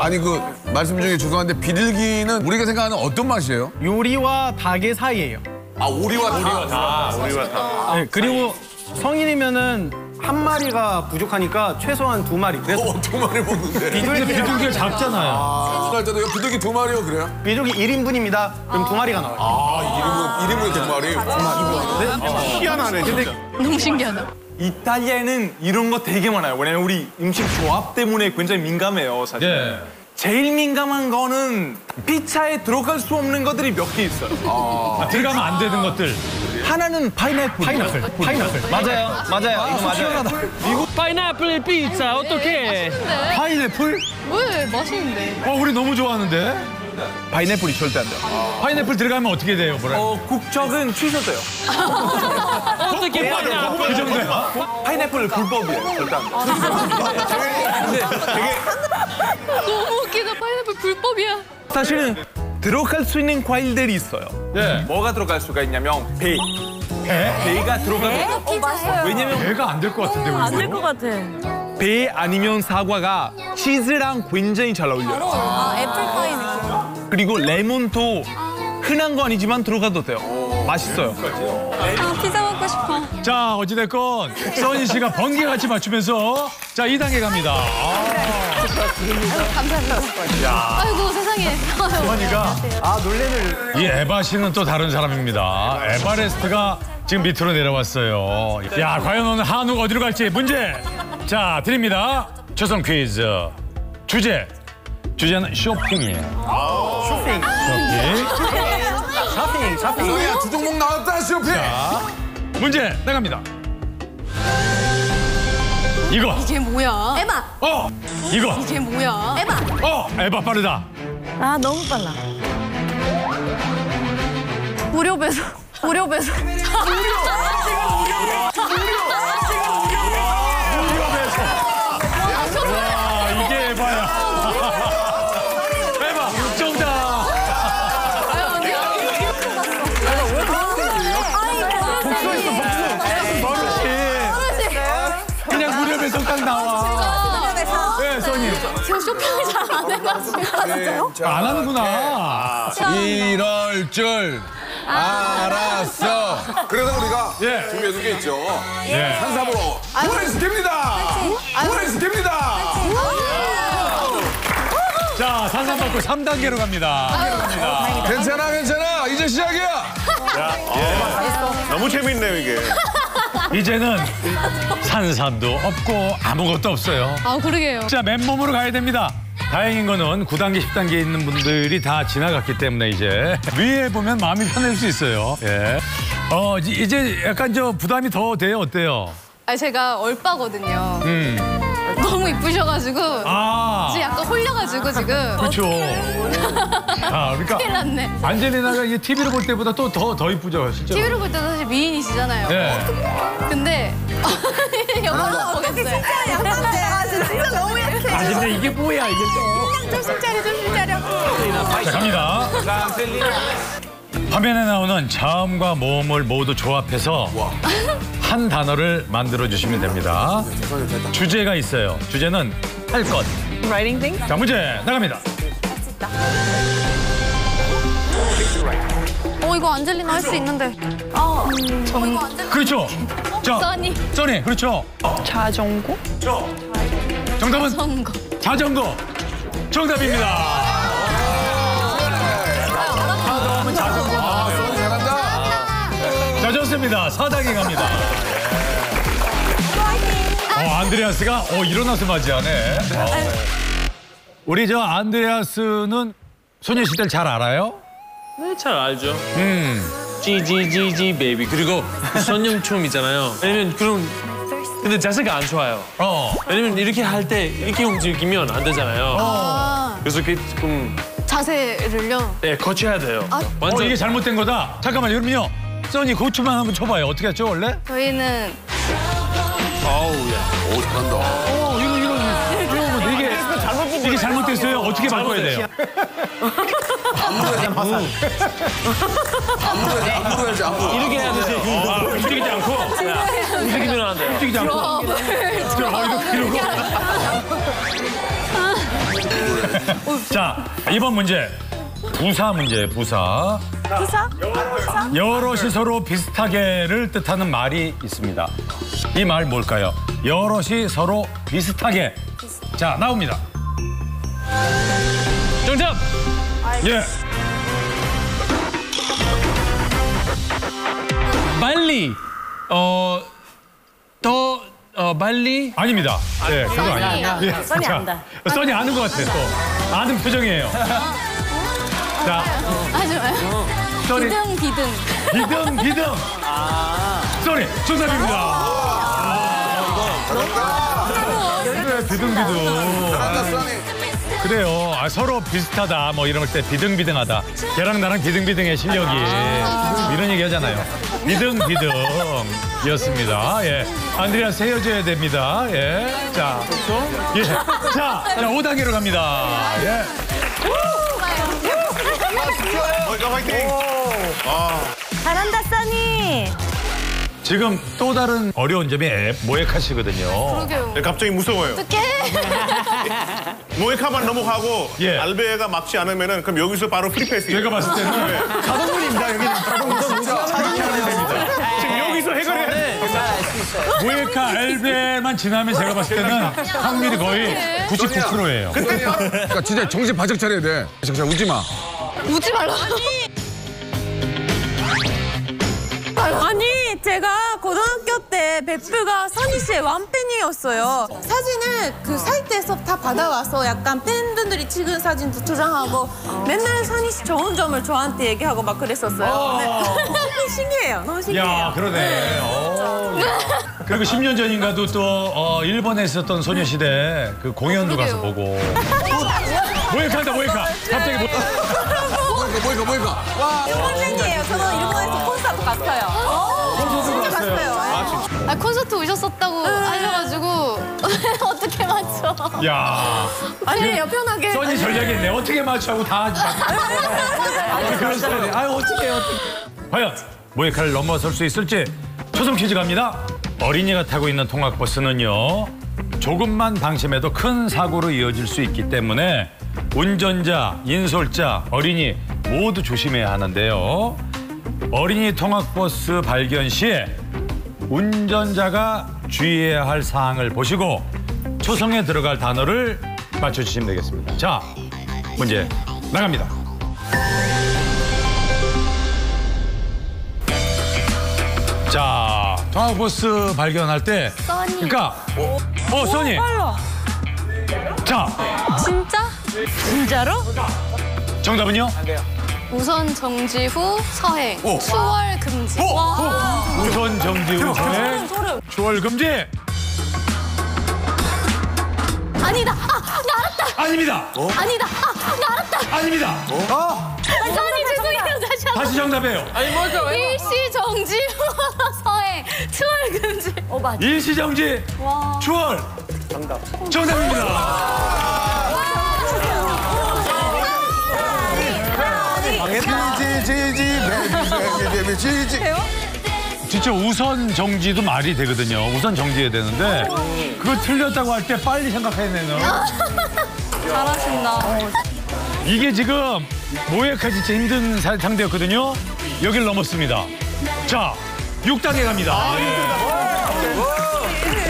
C: 아니 그 말씀 중에 죄송한데 비둘기는 우리가 생각하는 어떤 맛이에요?
V: 요리와 닭의 사이예요.
C: 아 오리와 닭.
T: 오리와 닭. 오리와 닭.
V: 네, 그리고 성인이면은 한 마리가 부족하니까 최소한 두 마리. 그래서
C: 어, 두 마리 먹는데.
V: 비둘기
A: 비둘기가 작잖아요.
C: 아, 할 때도 비둘기 두 마리요 그래요?
V: 비둘기 1인분입니다. 그럼 두 마리가 나와요.
C: 아 이름은 이름은 두 마리. 두 마리.
T: 희한하네. 근데
H: 너무 신기하다.
T: 이탈리아에는 이런 거 되게 많아요. 왜냐면 우리 음식 조합 때문에 굉장히 민감해요, 사실.
A: 예.
T: 제일 민감한 거는 피자에 들어갈 수 없는 것들이 몇 개 있어요.
A: 아, 들어가면 안 되는 것들.
T: 하나는 파인애플.
V: 파인애플, 파인애플.
K: 맞아요, 맞아요. 이거 맞아요.
T: 이거
N: 파인애플 피자 어떡해?
A: 파인애플?
H: 왜 맛있는데?
A: 어, 우리 너무 좋아하는데.
T: 파인애플이 절대 안 돼요.
A: 파인애플 들어가면 어떻게 돼요, 뭐라?
T: 어, 국적은 취소돼요.
N: 어떻게 파인애플?
A: 그 정도야?
T: 파인애플 불법이에요. 절대 안 돼요. 근데 되게
H: 너무 웃기다. 파인애플 불법이야.
T: 사실은 들어갈 수 있는 과일들이 있어요.
A: 네.
T: 뭐가 들어갈 수가 있냐면 배.
A: 배?
T: 배가 들어가요.
G: 어, 맛있어요.
T: 왜냐면
A: 배가 안 될 것 같은데, 우리.
G: 안될 것 같아.
T: 배 아니면 사과가 치즈랑 굉장히 잘 어울려요.
U: 아, 애플파이 느낌.
T: 그리고 레몬도 흔한 거 아니지만 들어가도 돼요. 맛있어요.
U: 아, 피자.
A: 자, 어찌됐건, 써니 씨가 번개같이 맞추면서, 자, 2단계 갑니다. 아,
H: 감사합니다. 아이고 세상에.
A: 써니가
V: 아, 놀래를.
A: 이 에바 씨는 또 다른 사람입니다. 에바레스트가 지금 밑으로 내려왔어요. 야, 과연 오늘 한우가 어디로 갈지 문제. 자, 드립니다. 초성 퀴즈. 주제. 주제는 쇼핑이에요.
V: 쇼핑.
A: 쇼핑.
V: 쇼핑, 쇼핑.
C: 소희야 주 종목 나왔다 쇼핑.
A: 자, 문제 나갑니다. 이거.
H: 이게 뭐야? 에바.
A: 어, 이거.
H: 이게 뭐야? 에바.
A: 어, 에바 빠르다.
G: 아 너무 빨라.
H: 무료 배송.
A: 무료 배송. 와,
H: 쇼핑을 잘 안 해가지고.
A: 안 하는구나.
C: 이럴 줄. 알았어. 그래서 우리가
A: 예.
C: 준비해둔 게 있죠.
A: 예.
C: 산삼으로. 보내주면 됩니다. 보내주면 됩니다.
A: 자, 산삼 받고 3단계로 갑니다.
C: 괜찮아, 괜찮아. 이제 시작이야.
F: 너무 재밌네요 이게.
A: 이제는 산삼도 없고 아무것도 없어요.
H: 아 그러게요.
A: 자, 맨몸으로 가야 됩니다. 다행인 거는 9단계, 10단계에 있는 분들이 다 지나갔기 때문에 이제 위에 보면 마음이 편해질 수 있어요. 예. 어, 이제- 이제 약간 저 부담이 더 돼요. 어때요?
H: 아 제가 얼빠거든요.
A: 음.
H: 너무 이쁘셔가지고
A: 아.
H: 지금 약간 홀려가지고 지금.
A: 그렇죠. 아, 그러니까
H: 큰일 났네.
A: 안젤리나가 이 TV를 볼 때보다 또 더 더 이쁘죠, 진짜.
H: TV를 볼 때도 사실 미인이시잖아요.
A: 네.
H: 근데 영화를 보겠어요.
S: 양반데. 아 진짜 너무 약해.
A: 아, 근데 이게 뭐야, 이게 또.
S: 정신 차려 정신 차려.
A: 자, 갑니다. 화면에 나오는 자음과 모음을 모두 조합해서 한 단어를 만들어 주시면 됩니다. 주제가 있어요. 주제는 할 것.
S: Writing things?
A: 자, 문제 나갑니다.
H: 어 이거 안젤리나 할 수 있는데. 아 정.
A: 그렇죠. 자,
H: 써니.
A: 써니, 그렇죠.
S: 자전거?
A: 정답은
H: 자전거.
A: 자전거. 정답입니다. 자전거 나와요.
C: 잘한다.
A: 자, 좋습니다. 4단계 갑니다. 어, 안드레아스가 어, 일어나서 맞이하네. 어. 우리 저 안드레아스는 소녀시대를 잘 알아요?
N: 네, 잘 알죠.
A: 음.
N: GGGG 베이비 그리고 손님춤 있잖아요. 왜냐면 그런 근데 자세가 안 좋아요.
A: 어.
N: 왜냐면 이렇게 할 때 이렇게 움직이면 안 되잖아요.
H: 아
N: 그래서 조금
H: 자세를요.
N: 네, 거쳐야 돼요.
H: 아.
A: 어, 이게 잘못된 거다. 잠깐만, 그러면요. 써니 고추만 한번 쳐봐요. 어떻게 했죠, 원래?
H: 저희는
N: 야.
C: 오, 잘한다.
A: 어, 이거, 이거, 이거, 이거 뭐 이게, 이게 잘못됐어요. 어떻게 바꿔야 돼요?
C: 안무로 해야지, 안무로.
N: 이렇게 해야 되죠.
A: 아, 움직이지 않고.
N: 움직이면 안 돼요.
A: 움직이지 않고. 이렇게, 이러고. 자, 이번 문제. 부사 문제, 부사.
S: 부사?
A: 여럿이 서로 비슷하게를 뜻하는 말이 있습니다. 이 말 뭘까요? 여럿이 서로 비슷하게. 자, 나옵니다.
N: 정답.
A: 예.
N: 빨리 어, 어더 어, 빨리
A: 아닙니다. 예, 그거
H: 써니.
A: 아니에요. 예,
R: 써니
A: 자,
R: 안다.
A: 써니 아는 것 같아요, 또. 아는 표정이에요. 자,
H: 아주 어.
A: 써니.
H: 비등 비등.
A: 비등, 비등. 써니, 정답입니다. 그래, 비등, 비등.
C: 잘한다, 써니.
A: 그래요. 아, 서로 비슷하다. 뭐 이런 때 비등비등하다. 걔랑 나랑 비등비등의 실력이 이런 얘기 하잖아요. 비등비등이었습니다. 예. 안드레아스 헤어져야 됩니다. 예. 자. 예. 자, 자 5단계로 갑니다. 예.
S: 잘한다 써니.
A: 지금 또 다른 어려운 점이 옆이 모에카 씨거든요.
H: 그러게요.
F: 네, 갑자기 무서워요.
H: 어떡해.
F: 모에카만 넘어가고
A: 예.
F: 알베가 막지 않으면 은 그럼 여기서 바로 free pass.
A: 제가 봤을 때는
F: 자동문입니다 여기는 자동문. 지금 여기서 해결해야 돼.
A: 모에카 알베만 지나면 제가 봤을 때는 확률이 거의 99%예요.
C: 그러니까 진짜 정신 바짝 차려야 돼. 진짜 웃지 마.
H: 웃지 말라.
S: 아니 제가 고등학교 때 베프가 선희 씨의 완팬이었어요. 사진을 그 사이트에서 다 받아와서 약간 팬분들이 찍은 사진도 저장하고 맨날 선희 씨 좋은 점을 저한테 얘기하고 막 그랬었어요. 근데 신기해요. 너무 신기해요.
A: 야, 그러네. 어, 예. 그리고 10년 전인가도 또 어, 일본에 있었던 소녀시대 그 공연도 가서 보고. 모에카다 모에카. 갑자기 뭐.
C: 뭐니까, 뭐니까, 뭐니까. 와.
S: 일본팬이에요. 저는 일본에서 콘서트 갔어요. 진짜 갔어요.
H: 아 콘서트 오셨었다고 하셔가지고 어떻게 맞춰?
A: 야.
S: 아니에요 편하게.
A: 써니 전략이네. 어떻게 맞추고 다 하지 마. 그런 스타일이. 아유, 어떻게, 어떻게. 과연 모에카를 넘어설 수 있을지 초성 퀴즈 갑니다. 어린이가 타고 있는 통학버스는요. 조금만 방심해도 큰 사고로 이어질 수 있기 때문에 운전자, 인솔자, 어린이 모두 조심해야 하는데요. 어린이 통학버스 발견 시에 운전자가 주의해야 할 사항을 보시고 초성에 들어갈 단어를 맞춰주시면 되겠습니다. 자, 문제 나갑니다. 자, 통학버스 발견할 때
H: 써니.
A: 그러니까 어, 써니.
H: 빨라.
A: 자,
H: 진짜? 진짜로?
A: 정답은요?
H: 우선 정지 후 서행.
A: 오.
H: 추월 금지. 와.
A: 우선 정지 우선에
H: 소름.
A: 추월 금지.
H: 아니다. 아, 나 알았다.
A: 아닙니다.
H: 아니다. 아, 나 알았다.
A: 아닙니다.
H: 아, 써니 죄송해요. 다시 한 번.
A: 다시 정답해요.
H: 아니 맞아. 일시 정지 후 서행. 추월 금지. 어 맞아.
A: 일시정지
H: 와.
A: 추월
H: 정답.
A: 정답입니다.
C: 지지지지 지지.
A: 진짜 우선 정지도 말이 되거든요. 우선 정지해야 되는데 그거 틀렸다고 할 때 빨리 생각해내는.
H: 잘하신다.
A: 이게 지금 모획하기 진짜 힘든 사- 상대였거든요. 여길 넘었습니다. 자, 6단계 갑니다. 예.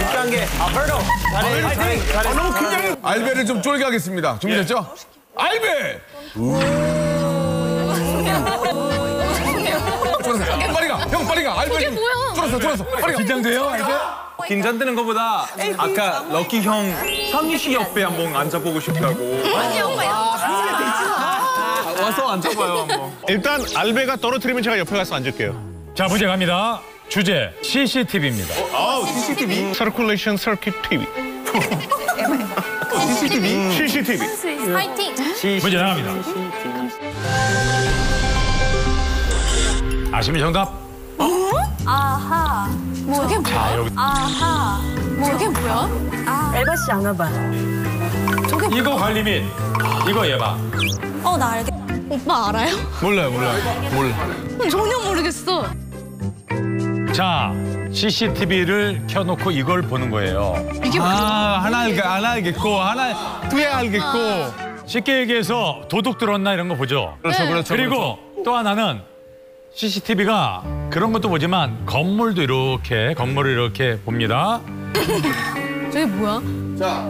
C: 6단계. 아베르.
A: 잘해, 파이팅! 잘해.
C: 너무 긴장해. 알베를 좀 쫄게 하겠습니다. 준비됐죠? 알베. 쫄았어. 빨리 가. 형 빨리 가. 알베.
H: 그게 뭐야?
C: 쫄았어. 쫄았어. 빨리 가.
A: 긴장돼요? 알베?
T: 긴장되는 것보다 아까 럭키 형씨 옆에 한번 앉아보고 싶다고.
H: 아니 엄마야.
T: 아, 와서 앉아봐요 한번.
F: 일단 알베가 떨어뜨리면 제가 옆에 가서 앉을게요.
A: 자, 문제 갑니다. 주제 CCTV입니다.
F: 아우 CCTV. Circulation Circuit TV. CCTV. CCTV.
H: 파이팅.
A: 문제 나갑니다. 아시면 정답?
H: 아하. 뭐 저게 뭐야?
A: 자, 여기.
H: 아하. 뭐 저게 뭐야? 아.
G: 엘바 씨 아나 봐.
A: 이거 관리 및 이거 예방.
H: 어, 나 알겠. 오빠 알아요?
A: 몰라요, 몰라요. 몰라.
H: 전혀 모르겠어.
A: 자, CCTV를 켜놓고 이걸 보는 거예요.
H: 이게
T: 아 하나 알게 하나 알겠고 하나 두개 알겠고.
A: 쉽게 얘기해서 도둑 들었나 이런 거 보죠.
T: 그렇죠, 네. 그렇죠,
A: 그리고 또 하나는 CCTV가 그런 것도 보지만 건물도 이렇게 건물을 이렇게 봅니다.
H: 저게 뭐야?
C: 자,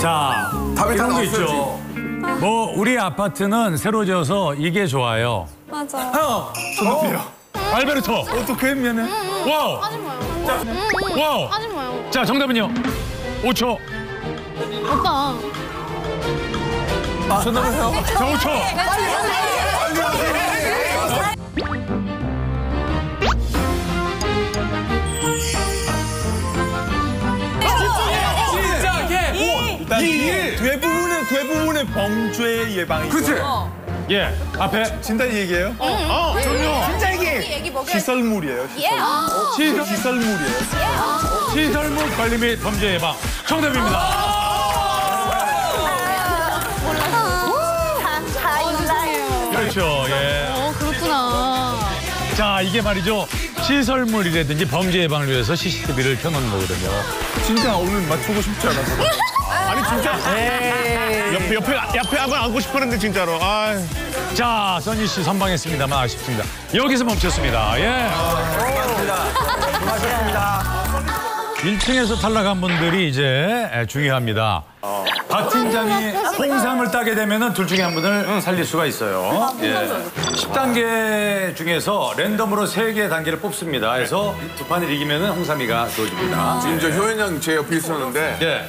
A: 자,
C: 답이 다
A: 이런 거 있죠. 뭐 우리 아파트는 새로 지어서 이게 좋아요.
H: 맞아.
A: 형, 정답이요. 알베르토.
T: 어떻게 미안해.
A: 와우.
H: 하지 마요.
A: 와우.
H: 하지 마요.
A: 자, 정답은요. 5초.
H: 오빠.
T: 전화해요.
A: 자, 5초.
T: 진짜 걔. 일단 대부분의 대부분의 범죄 예방이.
C: 그치?
A: 예, 앞에
T: 진짜 얘기예요?
A: 어, 그럼요.
T: 진짜 얘기.
H: 얘기 먹여.
T: 시설물이에요.
H: 예. 어.
A: 시설,
T: 시설물이에요.
A: 시설물 관리 및 범죄 예방. 정답입니다. 그렇죠, 예. 이게 말이죠. 시설물이라든지 범죄 예방을 위해서 CCTV를 켜놓는 거거든요.
T: 진짜 오늘 맞추고 싶지 않아서.
F: 아니 진짜 옆에 옆에 옆에 한번 앉고 싶었는데 진짜로. 아.
A: 자, 써니 씨 선방했습니다만 아쉽습니다. 여기서 멈췄습니다. 예.
C: 수고하셨습니다.
A: 1층에서 탈락한 분들이 이제 중요합니다. 박 팀장이 홍삼을 따게 되면 둘 중에 한 분을 살릴 수가 있어요. 예. 10단계 중에서 랜덤으로 3개 단계를 뽑습니다. 그래서 두 판을 이기면 홍삼이가 주어집니다.
C: 지금 저 효연 양제 옆에 있었는데
A: 예.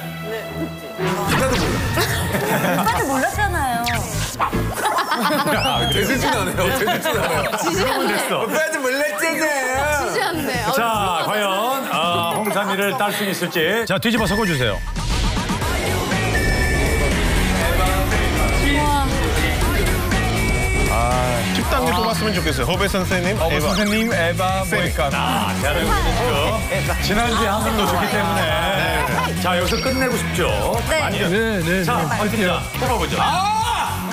G: 오빠도 몰랐잖아요.
C: 줄 아네요. 제질 줄 아네요.
H: 지지 않네.
A: 됐어.
C: 오빠도 몰랐잖아요.
H: 지지 않네. 어,
A: 자, 과연 어, 홍삼이를 딸 수 있을지. 자, 뒤집어 섞어주세요.
F: 아, 10단계 뽑았으면 좋겠어요. 허배 선생님,
T: 어,
F: 에바.
T: 선생님 에바 보니까.
A: 아, 대한민국 지난주에 한 번 놓쳤기 때문에. 자, 여기서 끝내고 싶죠?
H: 네.
A: 아니요.
N: 네, 네,
A: 자,
N: 네.
A: 파이팅 자, 뽑아보죠.
H: 아,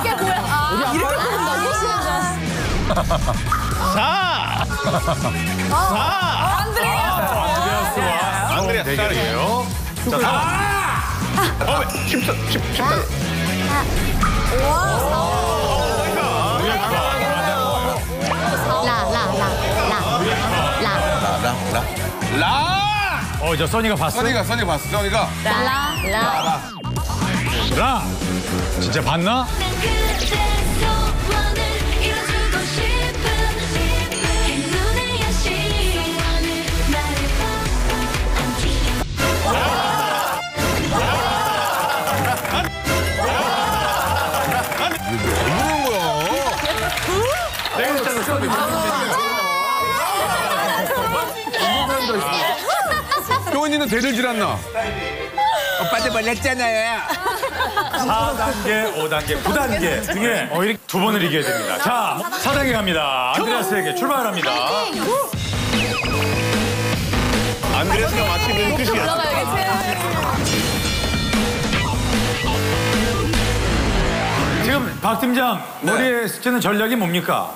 H: 이게 뭐야? 아, 이렇게 뽑는다고?
F: 자! 자!
A: 안드레아스
F: 안드레아 네, 네, 네.
A: 대결이에요. 자,
F: 아! 어, 14, 14. 라!
H: 라!
A: 어, 저 써니가 봤어?
C: 써니가, 써니 봤어, 써니가.
G: 라! 라!
A: 라! 진짜 봤나? 써니.
C: 효은이는 대들질 않나? 오빠도 몰랐잖아요.
A: 4단계, 5단계, 9단계 중에 어, 이렇게 두 번을 이겨야 됩니다. 자, 4단계 갑니다. 안드레아스에게 출발합니다.
F: 안드레스가 마치는 뜻이야.
A: 지금 박 팀장 머리에 스치는 전략이 뭡니까?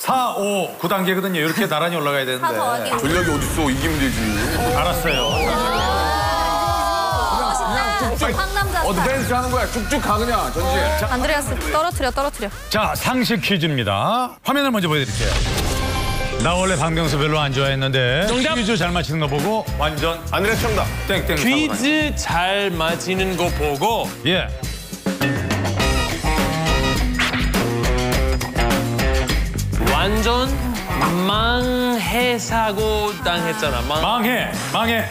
A: 4, 5, 9단계거든요. 이렇게 나란히 올라가야 되는데.
C: 전략이 어딨어. 이기면 되지.
A: 알았어요.
H: 상남자
C: 어드밴스 하는 거야. 쭉쭉 가 그냥 전지.
H: 안드레아스 떨어뜨려 떨어뜨려.
A: 자, 상식 퀴즈입니다. 화면을 먼저 보여드릴게요. 나 원래 박명수 별로 안 좋아했는데
N: 정답!
A: 퀴즈 잘 맞히는 거 보고 완전
F: 안드레스 정답.
A: 땡땡
N: 퀴즈 잘 맞히는 거 보고
A: 예.
N: 완전 망해 사고 당했잖아. 망.
A: 망해, 망해.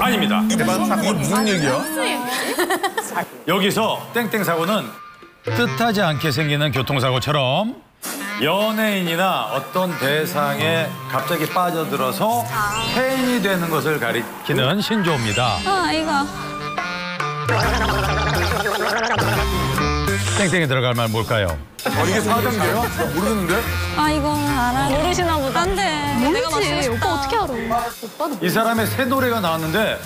A: 아닙니다.
C: 이게 무슨 얘기야?
A: 여기서 땡땡 사고는 뜻하지 않게 생기는 교통사고처럼 연예인이나 어떤 대상에 갑자기 빠져들어서 팬이 되는 것을 가리키는 신조어입니다.
H: 아 이거.
A: 땡땡에 들어갈 말 뭘까요?
C: 어, 이게 4단계야? 모르겠는데?
H: 아 이거 알아. 모르시나 보다. 안 돼. 모르지. 오빠 어떻게 알아? 오빠도.
A: 이 사람의 새 노래가 나왔는데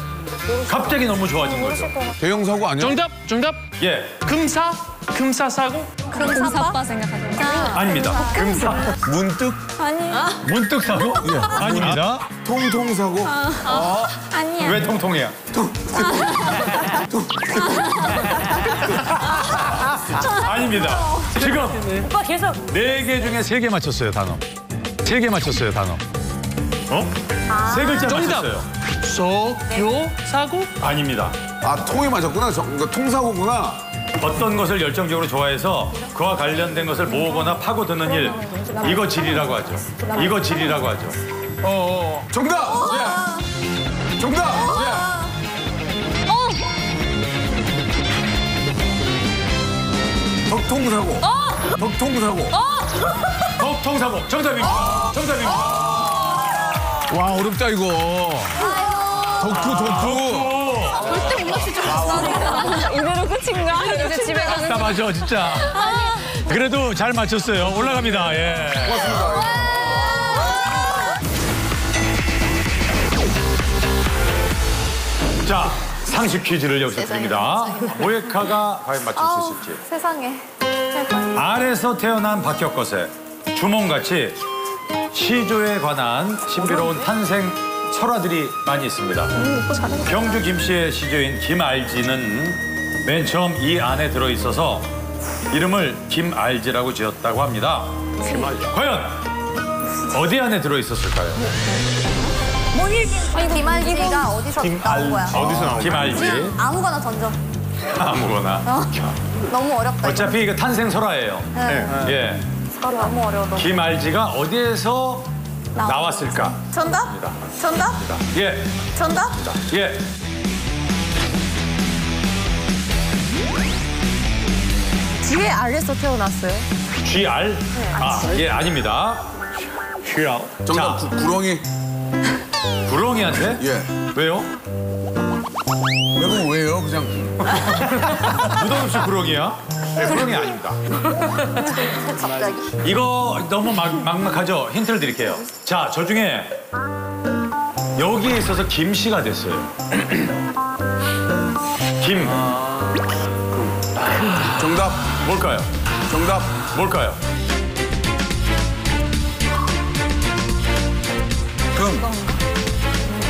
A: 갑자기 너무 좋아진 거죠.
C: 대형 사고 아니야?
N: 정답, 정답.
A: 예,
N: 금사, 금사 사고.
H: 금사빠 생각하죠.
A: 아닙니다. 금사.
C: 문득
H: 아니.
A: 문득 사고? 예, 아닙니다.
C: 통통 사고.
H: 아, 아니야.
A: 왜 통통이야? 아닙니다. 지금
R: 오빠 계속
A: 네 개 중에 세 개 맞췄어요 단어. 세 개 맞췄어요 단어. 어? 세 글자
N: 정답.
A: 맞췄어요.
N: 소교 사고?
A: 아닙니다.
C: 아 통이 맞았구나. 저, 그러니까 통사고구나.
A: 어떤 것을 열정적으로 좋아해서 그와 관련된 것을 모으거나 파고드는 일. 이거 질이라고 하죠. 이거 질이라고 하죠.
C: 어, 정답. 예. 정답. 덕통사고. 덕통사고.
A: 덕통사고 정답입니다. 정답입니다.
C: 와 어렵다 이거. 덕투 덕투.
H: 절대 못 맞출 줄 알았어. 이대로 끝인가? 이제 집에 가는.
A: 답답하죠 진짜. 그래도 잘 맞췄어요. 올라갑니다. 예. 자 상식 퀴즈를 여기서 드립니다. 모에카가 과연 맞출 수 있을지.
H: 세상에.
A: 알에서 태어난 박혁것에 주몽같이 시조에 관한 신비로운 탄생 설화들이 많이 있습니다. 경주 김씨의 시조인 김알지는 맨 처음 이 안에 들어있어서 이름을 김알지라고 지었다고 합니다. 과연 어디 안에 들어있었을까요?
H: 아니 김알지가 어디서 나온 거야?
A: 어디서 나온 김알지
H: 아무거나 던져.
A: 아무거나
H: 어? 너무 어렵다.
A: 어차피 이거 탄생 설화예요.
H: 네.
A: 예.
H: 너무 어려워. 너무.
A: 김알지가 어디에서 나왔을까?
S: 정답? 정답?
A: 예,
S: 정답?
A: 예.
S: 뒤에 알에서 태어났어요.
A: GR? 아, 예, 아닙니다. GR.
C: 정답
A: 자,
C: 구, 구렁이.
A: 구렁이한테?
C: 예.
A: 왜요?
C: 내가 왜요? 그냥
A: 무덤없이 구렁이야? 네, 구렁이 아닙니다.
H: 갑자기.
A: 이거 너무 막, 막막하죠? 힌트를 드릴게요. 자, 저 중에 여기에 있어서 김씨가 됐어요. 김.
C: 정답.
A: 뭘까요?
C: 정답.
A: 뭘까요?
C: 금.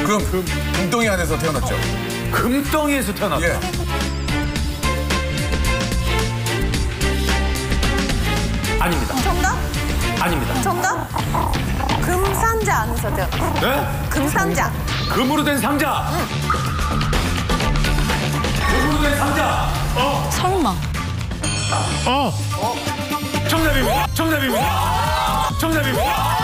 C: 금. 금덩이 안에서 태어났죠.
A: 금덩이에서 태어났다.
C: 예.
A: 아닙니다.
S: 정답?
A: 아닙니다.
S: 정답? 금상자 아니서죠?
A: 네?
S: 금상자.
A: 금으로 된 상자. 금으로 된 상자. 어?
G: 설마.
A: 어. 정답입니다. 정답입니다. 정답입니다.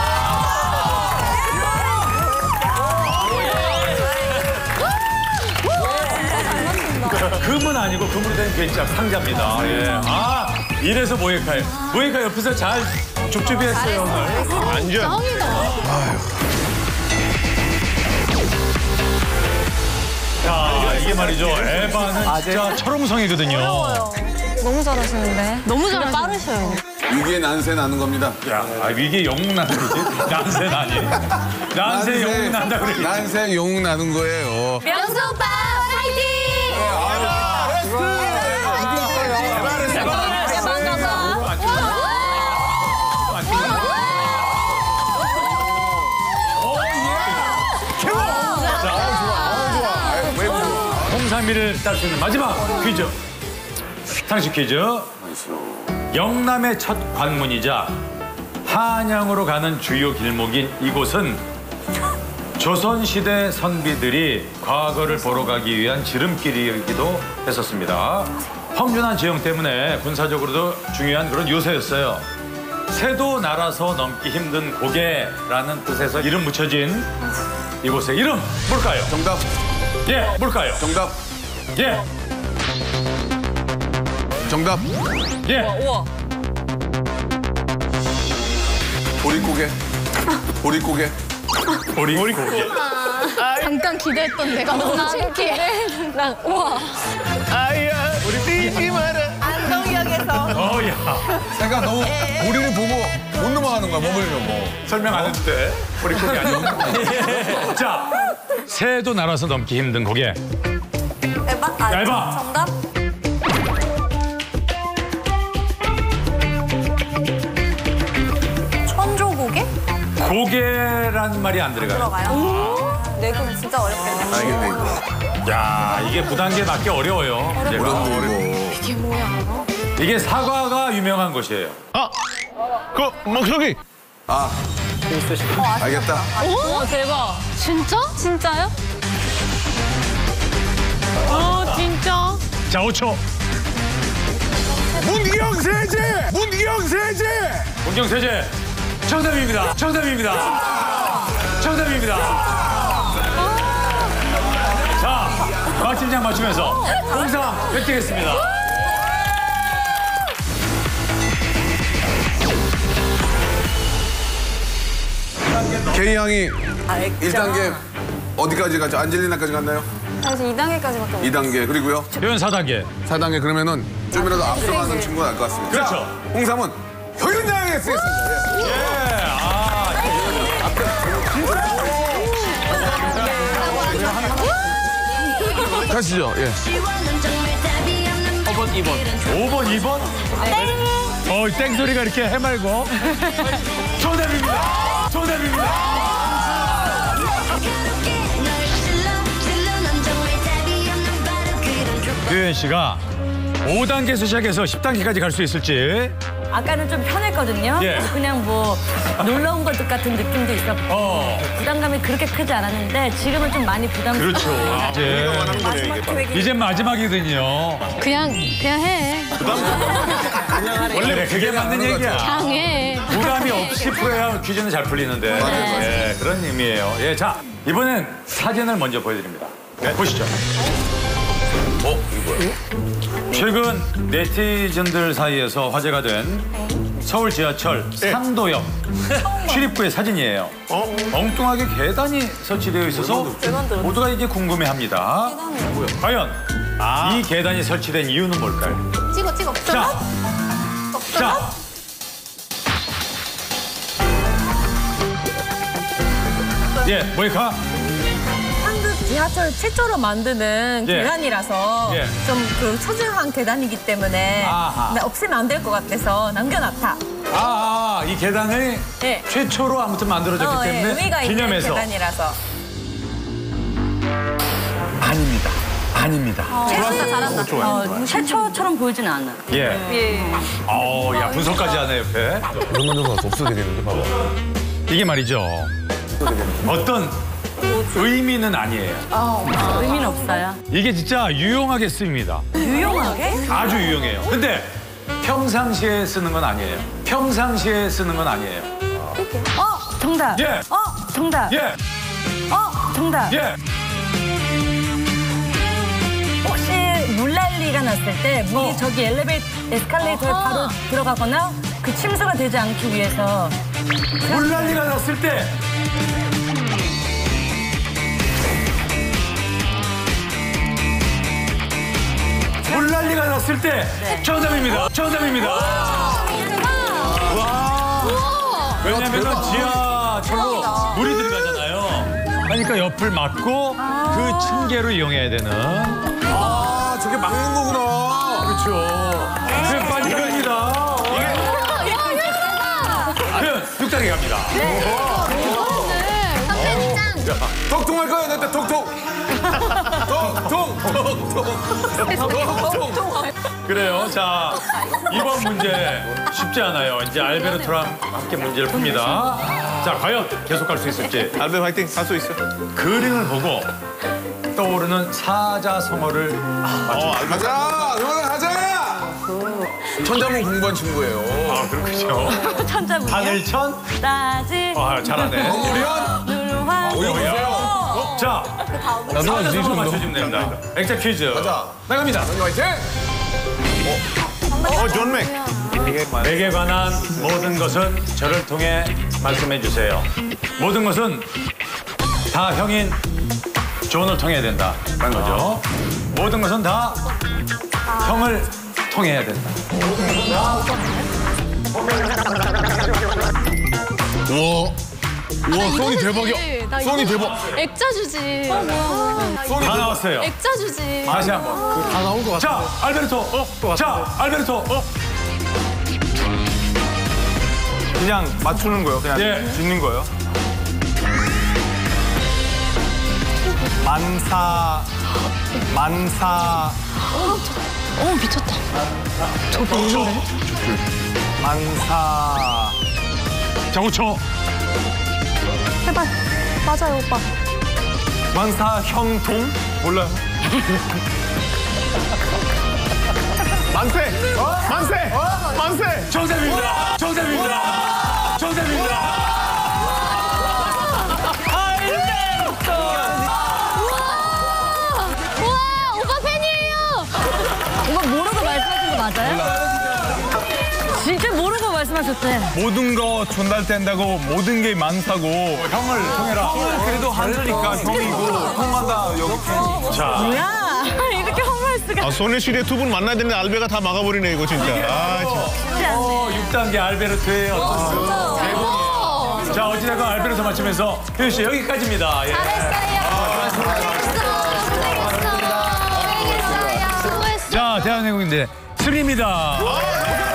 A: 금은 아니고 금으로 된 괴짝 상자입니다. 예. 아, 이래서 모에카에. 모에카 옆에서 잘 줍줍이했어요, 오늘. 완전. 자, 이게 말이죠. 에바는 진짜 철옹성이거든요.
G: 너무 잘하시는데. 너무 잘 빠르셔요.
C: 위기에 난세 나는 겁니다.
A: 야, 아, 위기에 영웅 나는 거지? 난세 나니? 난세 영웅 난다 그래.
C: 난세 영웅 나는 거예요.
D: 명수 오빠
A: 3위를 딸 수 있는 마지막 퀴즈. 상식 퀴즈. 영남의 첫 관문이자 한양으로 가는 주요 길목인 이곳은 조선시대 선비들이 과거를 보러 가기 위한 지름길이기도 했었습니다. 험준한 지형 때문에 군사적으로도 중요한 그런 요새였어요. 새도 날아서 넘기 힘든 고개라는 뜻에서 이름 붙여진 이곳의 이름 뭘까요?
C: 정답.
A: 예, 뭘까요?
C: 정답.
A: 예,
C: 정답.
A: 예.
G: 우와.
C: 보릿고개. 보릿고개.
A: 보릿고개.
H: 잠깐 기대했던 내가 너무 창피해. 난 우와.
I: 아야 우리 뛰지 마라
S: 안동역에서.
A: 어, 야.
C: 내가 너무 우리를 보고 못 넘어가는 거야, 먹으려고.
A: 설명 안 해도 돼. 보릿고개 아니고. 자, 새도 날아서 넘기 힘든 고개.
S: 에바? 아,
A: 얇아.
S: 정답? 천조고개?
A: 고개라는 말이 안 들어가요.
S: 들어가요? 네, 그럼 진짜 어렵겠네.
C: 알겠네, 이거.
A: 야, 이게 부단계 맞기 어려워요.
C: 어렵네, 이거.
H: 이게 뭐야?
A: 이게 사과가 유명한 곳이에요.
I: 그 목소리
C: 아, 알겠다.
G: 오, 대박.
H: 진짜? 진짜요?
G: 어, 진짜?
A: 자, 5초.
C: 문경 세제! 문경 세제!
A: 문경 세제. 정답입니다. 정답입니다. 정답입니다. 자, 박 팀장 맞추면서 공상 획득했습니다.
C: K 양이 1단계 어디까지 갔죠? 안젤리나까지 갔나요?
J: 사실 2단계까지밖에 못
C: 2단계 그리고요
A: 표현 4단계.
C: 4단계 그러면은 좀이라도 앞서가는 친구가 날 것 같습니다.
A: 그렇죠.
C: 자, 홍삼은 효연 양에게 쓰겠습니다. 예.
A: 예, 아,
C: 가시죠. 예.
A: 5번, 2번. 5번, 2번? 어, 땡 소리가 이렇게 해말고. 정답입니다. 유현 씨가 5단계에서 시작해서 10단계까지 갈 수 있을지.
R: 아까는 좀 편했거든요.
A: 예.
R: 그냥 뭐 놀러 온 것 같은 느낌도 있었고
A: 어.
R: 부담감이 그렇게 크지 않았는데 지금은 좀 많이 부담스러워요.
A: 그렇죠. 이제,
S: 마지막 기획이.
A: 이제 마지막이거든요.
H: 그냥 그냥 해.
A: 원래 그게 맞는 얘기야.
H: 해.
A: 부담이 없이 풀어야 퀴즈는 잘 풀리는데.
C: 맞아요,
A: 예, 그런 의미예요. 예, 자, 이번엔 사진을 먼저 보여드립니다. 네, 보시죠.
C: 어, 이거 뭐야?
A: 최근 네티즌들 사이에서 화제가 된 서울 지하철 삼도역 출입구의 사진이에요. 엉뚱하게 계단이 설치되어 있어서 모두가 이게 궁금해합니다. 과연 이 계단이 설치된 이유는 뭘까요?
H: 찍어 찍어.
A: 자, 자. 예, 모이카.
S: 한국 지하철 최초로 만드는
A: 예.
S: 계단이라서
A: 예.
S: 좀그 소중한 계단이기 때문에
A: 아하.
S: 나 없애면 안 될 것 같아서 남겨놨다.
A: 아, 아, 이 계단이
S: 네.
A: 최초로 아무튼 만들어졌기
S: 어, 예,
A: 때문에
S: 의미가 있는
A: 기념해서
S: 계단이라서.
A: 아닙니다. 아닙니다.
R: 잘한다, 잘한다. 어, 최초처럼 보이진 않아.
A: 예.
R: 예.
A: 어, 야 분석까지 하네 옆에.
C: 그러면 좀 없어야 되겠는데, 봐봐.
A: 이게 말이죠. 어떤 의미는 아니에요.
G: 어, 의미는 없어요.
A: 이게 진짜 유용하게 쓰입니다.
G: 유용하게?
A: 아주 유용해요. 근데 평상시에 쓰는 건 아니에요. 평상시에 쓰는 건 아니에요.
G: 어, 정답.
A: 예.
G: 어, 정답.
A: 예.
G: 어, 정답.
A: 예.
G: 물난리가 났을 때 물이 저기 엘리베이터 에스컬레이터에 바로 들어가거나 그 침수가 되지 않기 위해서
A: 물난리가 났을 때 물난리가 났을 때 정답입니다. 정답입니다. 와. 왜냐면은 지하철로 물이 들어가잖아요. 그러니까 옆을 막고 그 층계로 이용해야 되는.
C: 아, 저게 막는 거구나.
A: 그렇죠. 그 빨리 갑니다. 그러면 육단이 갑니다. 자,
C: 톡톡 할 거야, 나 톡톡. 톡톡, 톡톡, 톡톡.
A: 그래요. 자, 이번 문제 쉽지 않아요. 이제 알베르토랑 함께 문제를 풉니다. 자, 과연 계속 갈 수 있을지.
T: 알베 화이팅 할수 있어.
A: 그림을 보고 떠오르는 사자성어를 맞춰.
C: 가자, 영원아 가자. 천자문 공부한 친구예요.
A: 아, 그렇군요.
G: 천자문이요?
A: 하늘천?
G: 따지.
A: 아, 잘하네.
C: 우리연?
G: 누르화.
A: 오요. 자,
W: 나도
A: 사자성어 맞춰주면 됩니다. 액자 퀴즈.
C: 가자.
A: 나갑니다.
C: 화이팅.
T: 어, 존 맥.
A: 맥에 관한 모든 것은 저를 통해 말씀해 주세요. 모든 것은 다 형인 존을 통해야 된다. 라는 거죠. 모든 것은 다 형을 통해야 된다.
F: 우와. 우와, 소니 대박이야. 소니 대박.
H: 액자 주지.
A: 다 나왔어요.
H: 액자 주지.
A: 다시 한 번.
W: 다 나온 것 같아.
A: 자, 알베르토. 어? 자, 알베르토. 어?
T: 그냥 맞추는 거요. 그냥
A: 예.
T: 짓는 거요. 만사 만사
H: 어 미쳤다. 저 모르네.
T: 만사
A: 장우초.
H: 해봐. 맞아요 오빠.
T: 만사 형통 몰라요. 만세 만세 만세
A: 정답입니다. 정답입니다. 정답입니다.
G: 이거 모르고 말씀하신 거 맞아요? 진짜 모르고 말씀하셨대.
T: 모든 거 전달된다고 모든 게 많다고
A: 형을 통해라.
T: 그래도 한자니까 형이고 형마다 여기
A: 자,
G: 뭐야? 이렇게 험할 수가.
F: 아, 소녀시대 두 분 만나야 되는데 알베가 다 막아버리네, 이거 진짜. 아, 진짜.
A: 어, 6단계 알베르토의 어떤 그 대본이에요. 자, 어찌됐건 알베르토 맞추면서 효유 씨 여기까지입니다. 예. 자, 대한민국인데 승리입니다.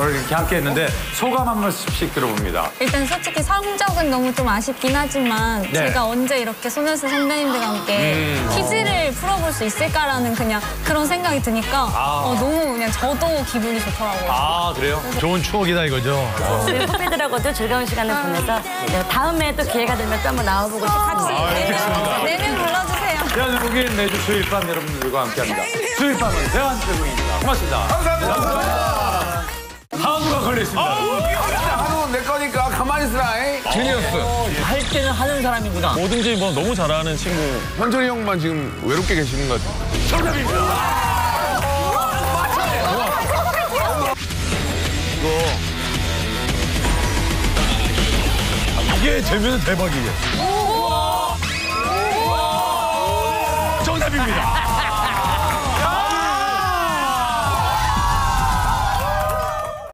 A: 오늘 이렇게 함께 했는데 소감 한 말씀씩 들어봅니다.
U: 일단 솔직히 성적은 너무 좀 아쉽긴 하지만
A: 네.
U: 제가 언제 이렇게 소녀시 선배님들과 함께
A: 음.
U: 퀴즈를 풀어볼 수 있을까라는 그냥 그런 생각이 드니까
A: 아.
U: 어, 너무 그냥 저도 기분이 좋더라고요.
A: 아, 그래요? 좋은 추억이다 이거죠.
G: 우리 후배들하고도 즐거운 시간을 보내서 네, 다음에 또 기회가 되면 또 한번 나와보고 싶어요.
A: 아, 알겠습니다.
U: 내년 불러주세요.
A: 대한민국인 매주 수요일 밤 여러분들과 함께합니다. 수요일 밤은 대한민국입니다. 고맙습니다.
C: 감사합니다.
A: 한우가 걸려있습니다.
C: 한우 내 거니까 가만히 있으라. 잉?
W: 지니어스.
X: 할 때는 하는 사람이구나.
F: 뭐든지 뭐 너무 잘하는 친구.
C: 현철이 형만 지금 외롭게 계시는 것 같아.
A: 정답입니다. 이게 되면 대박이게. 정답입니다.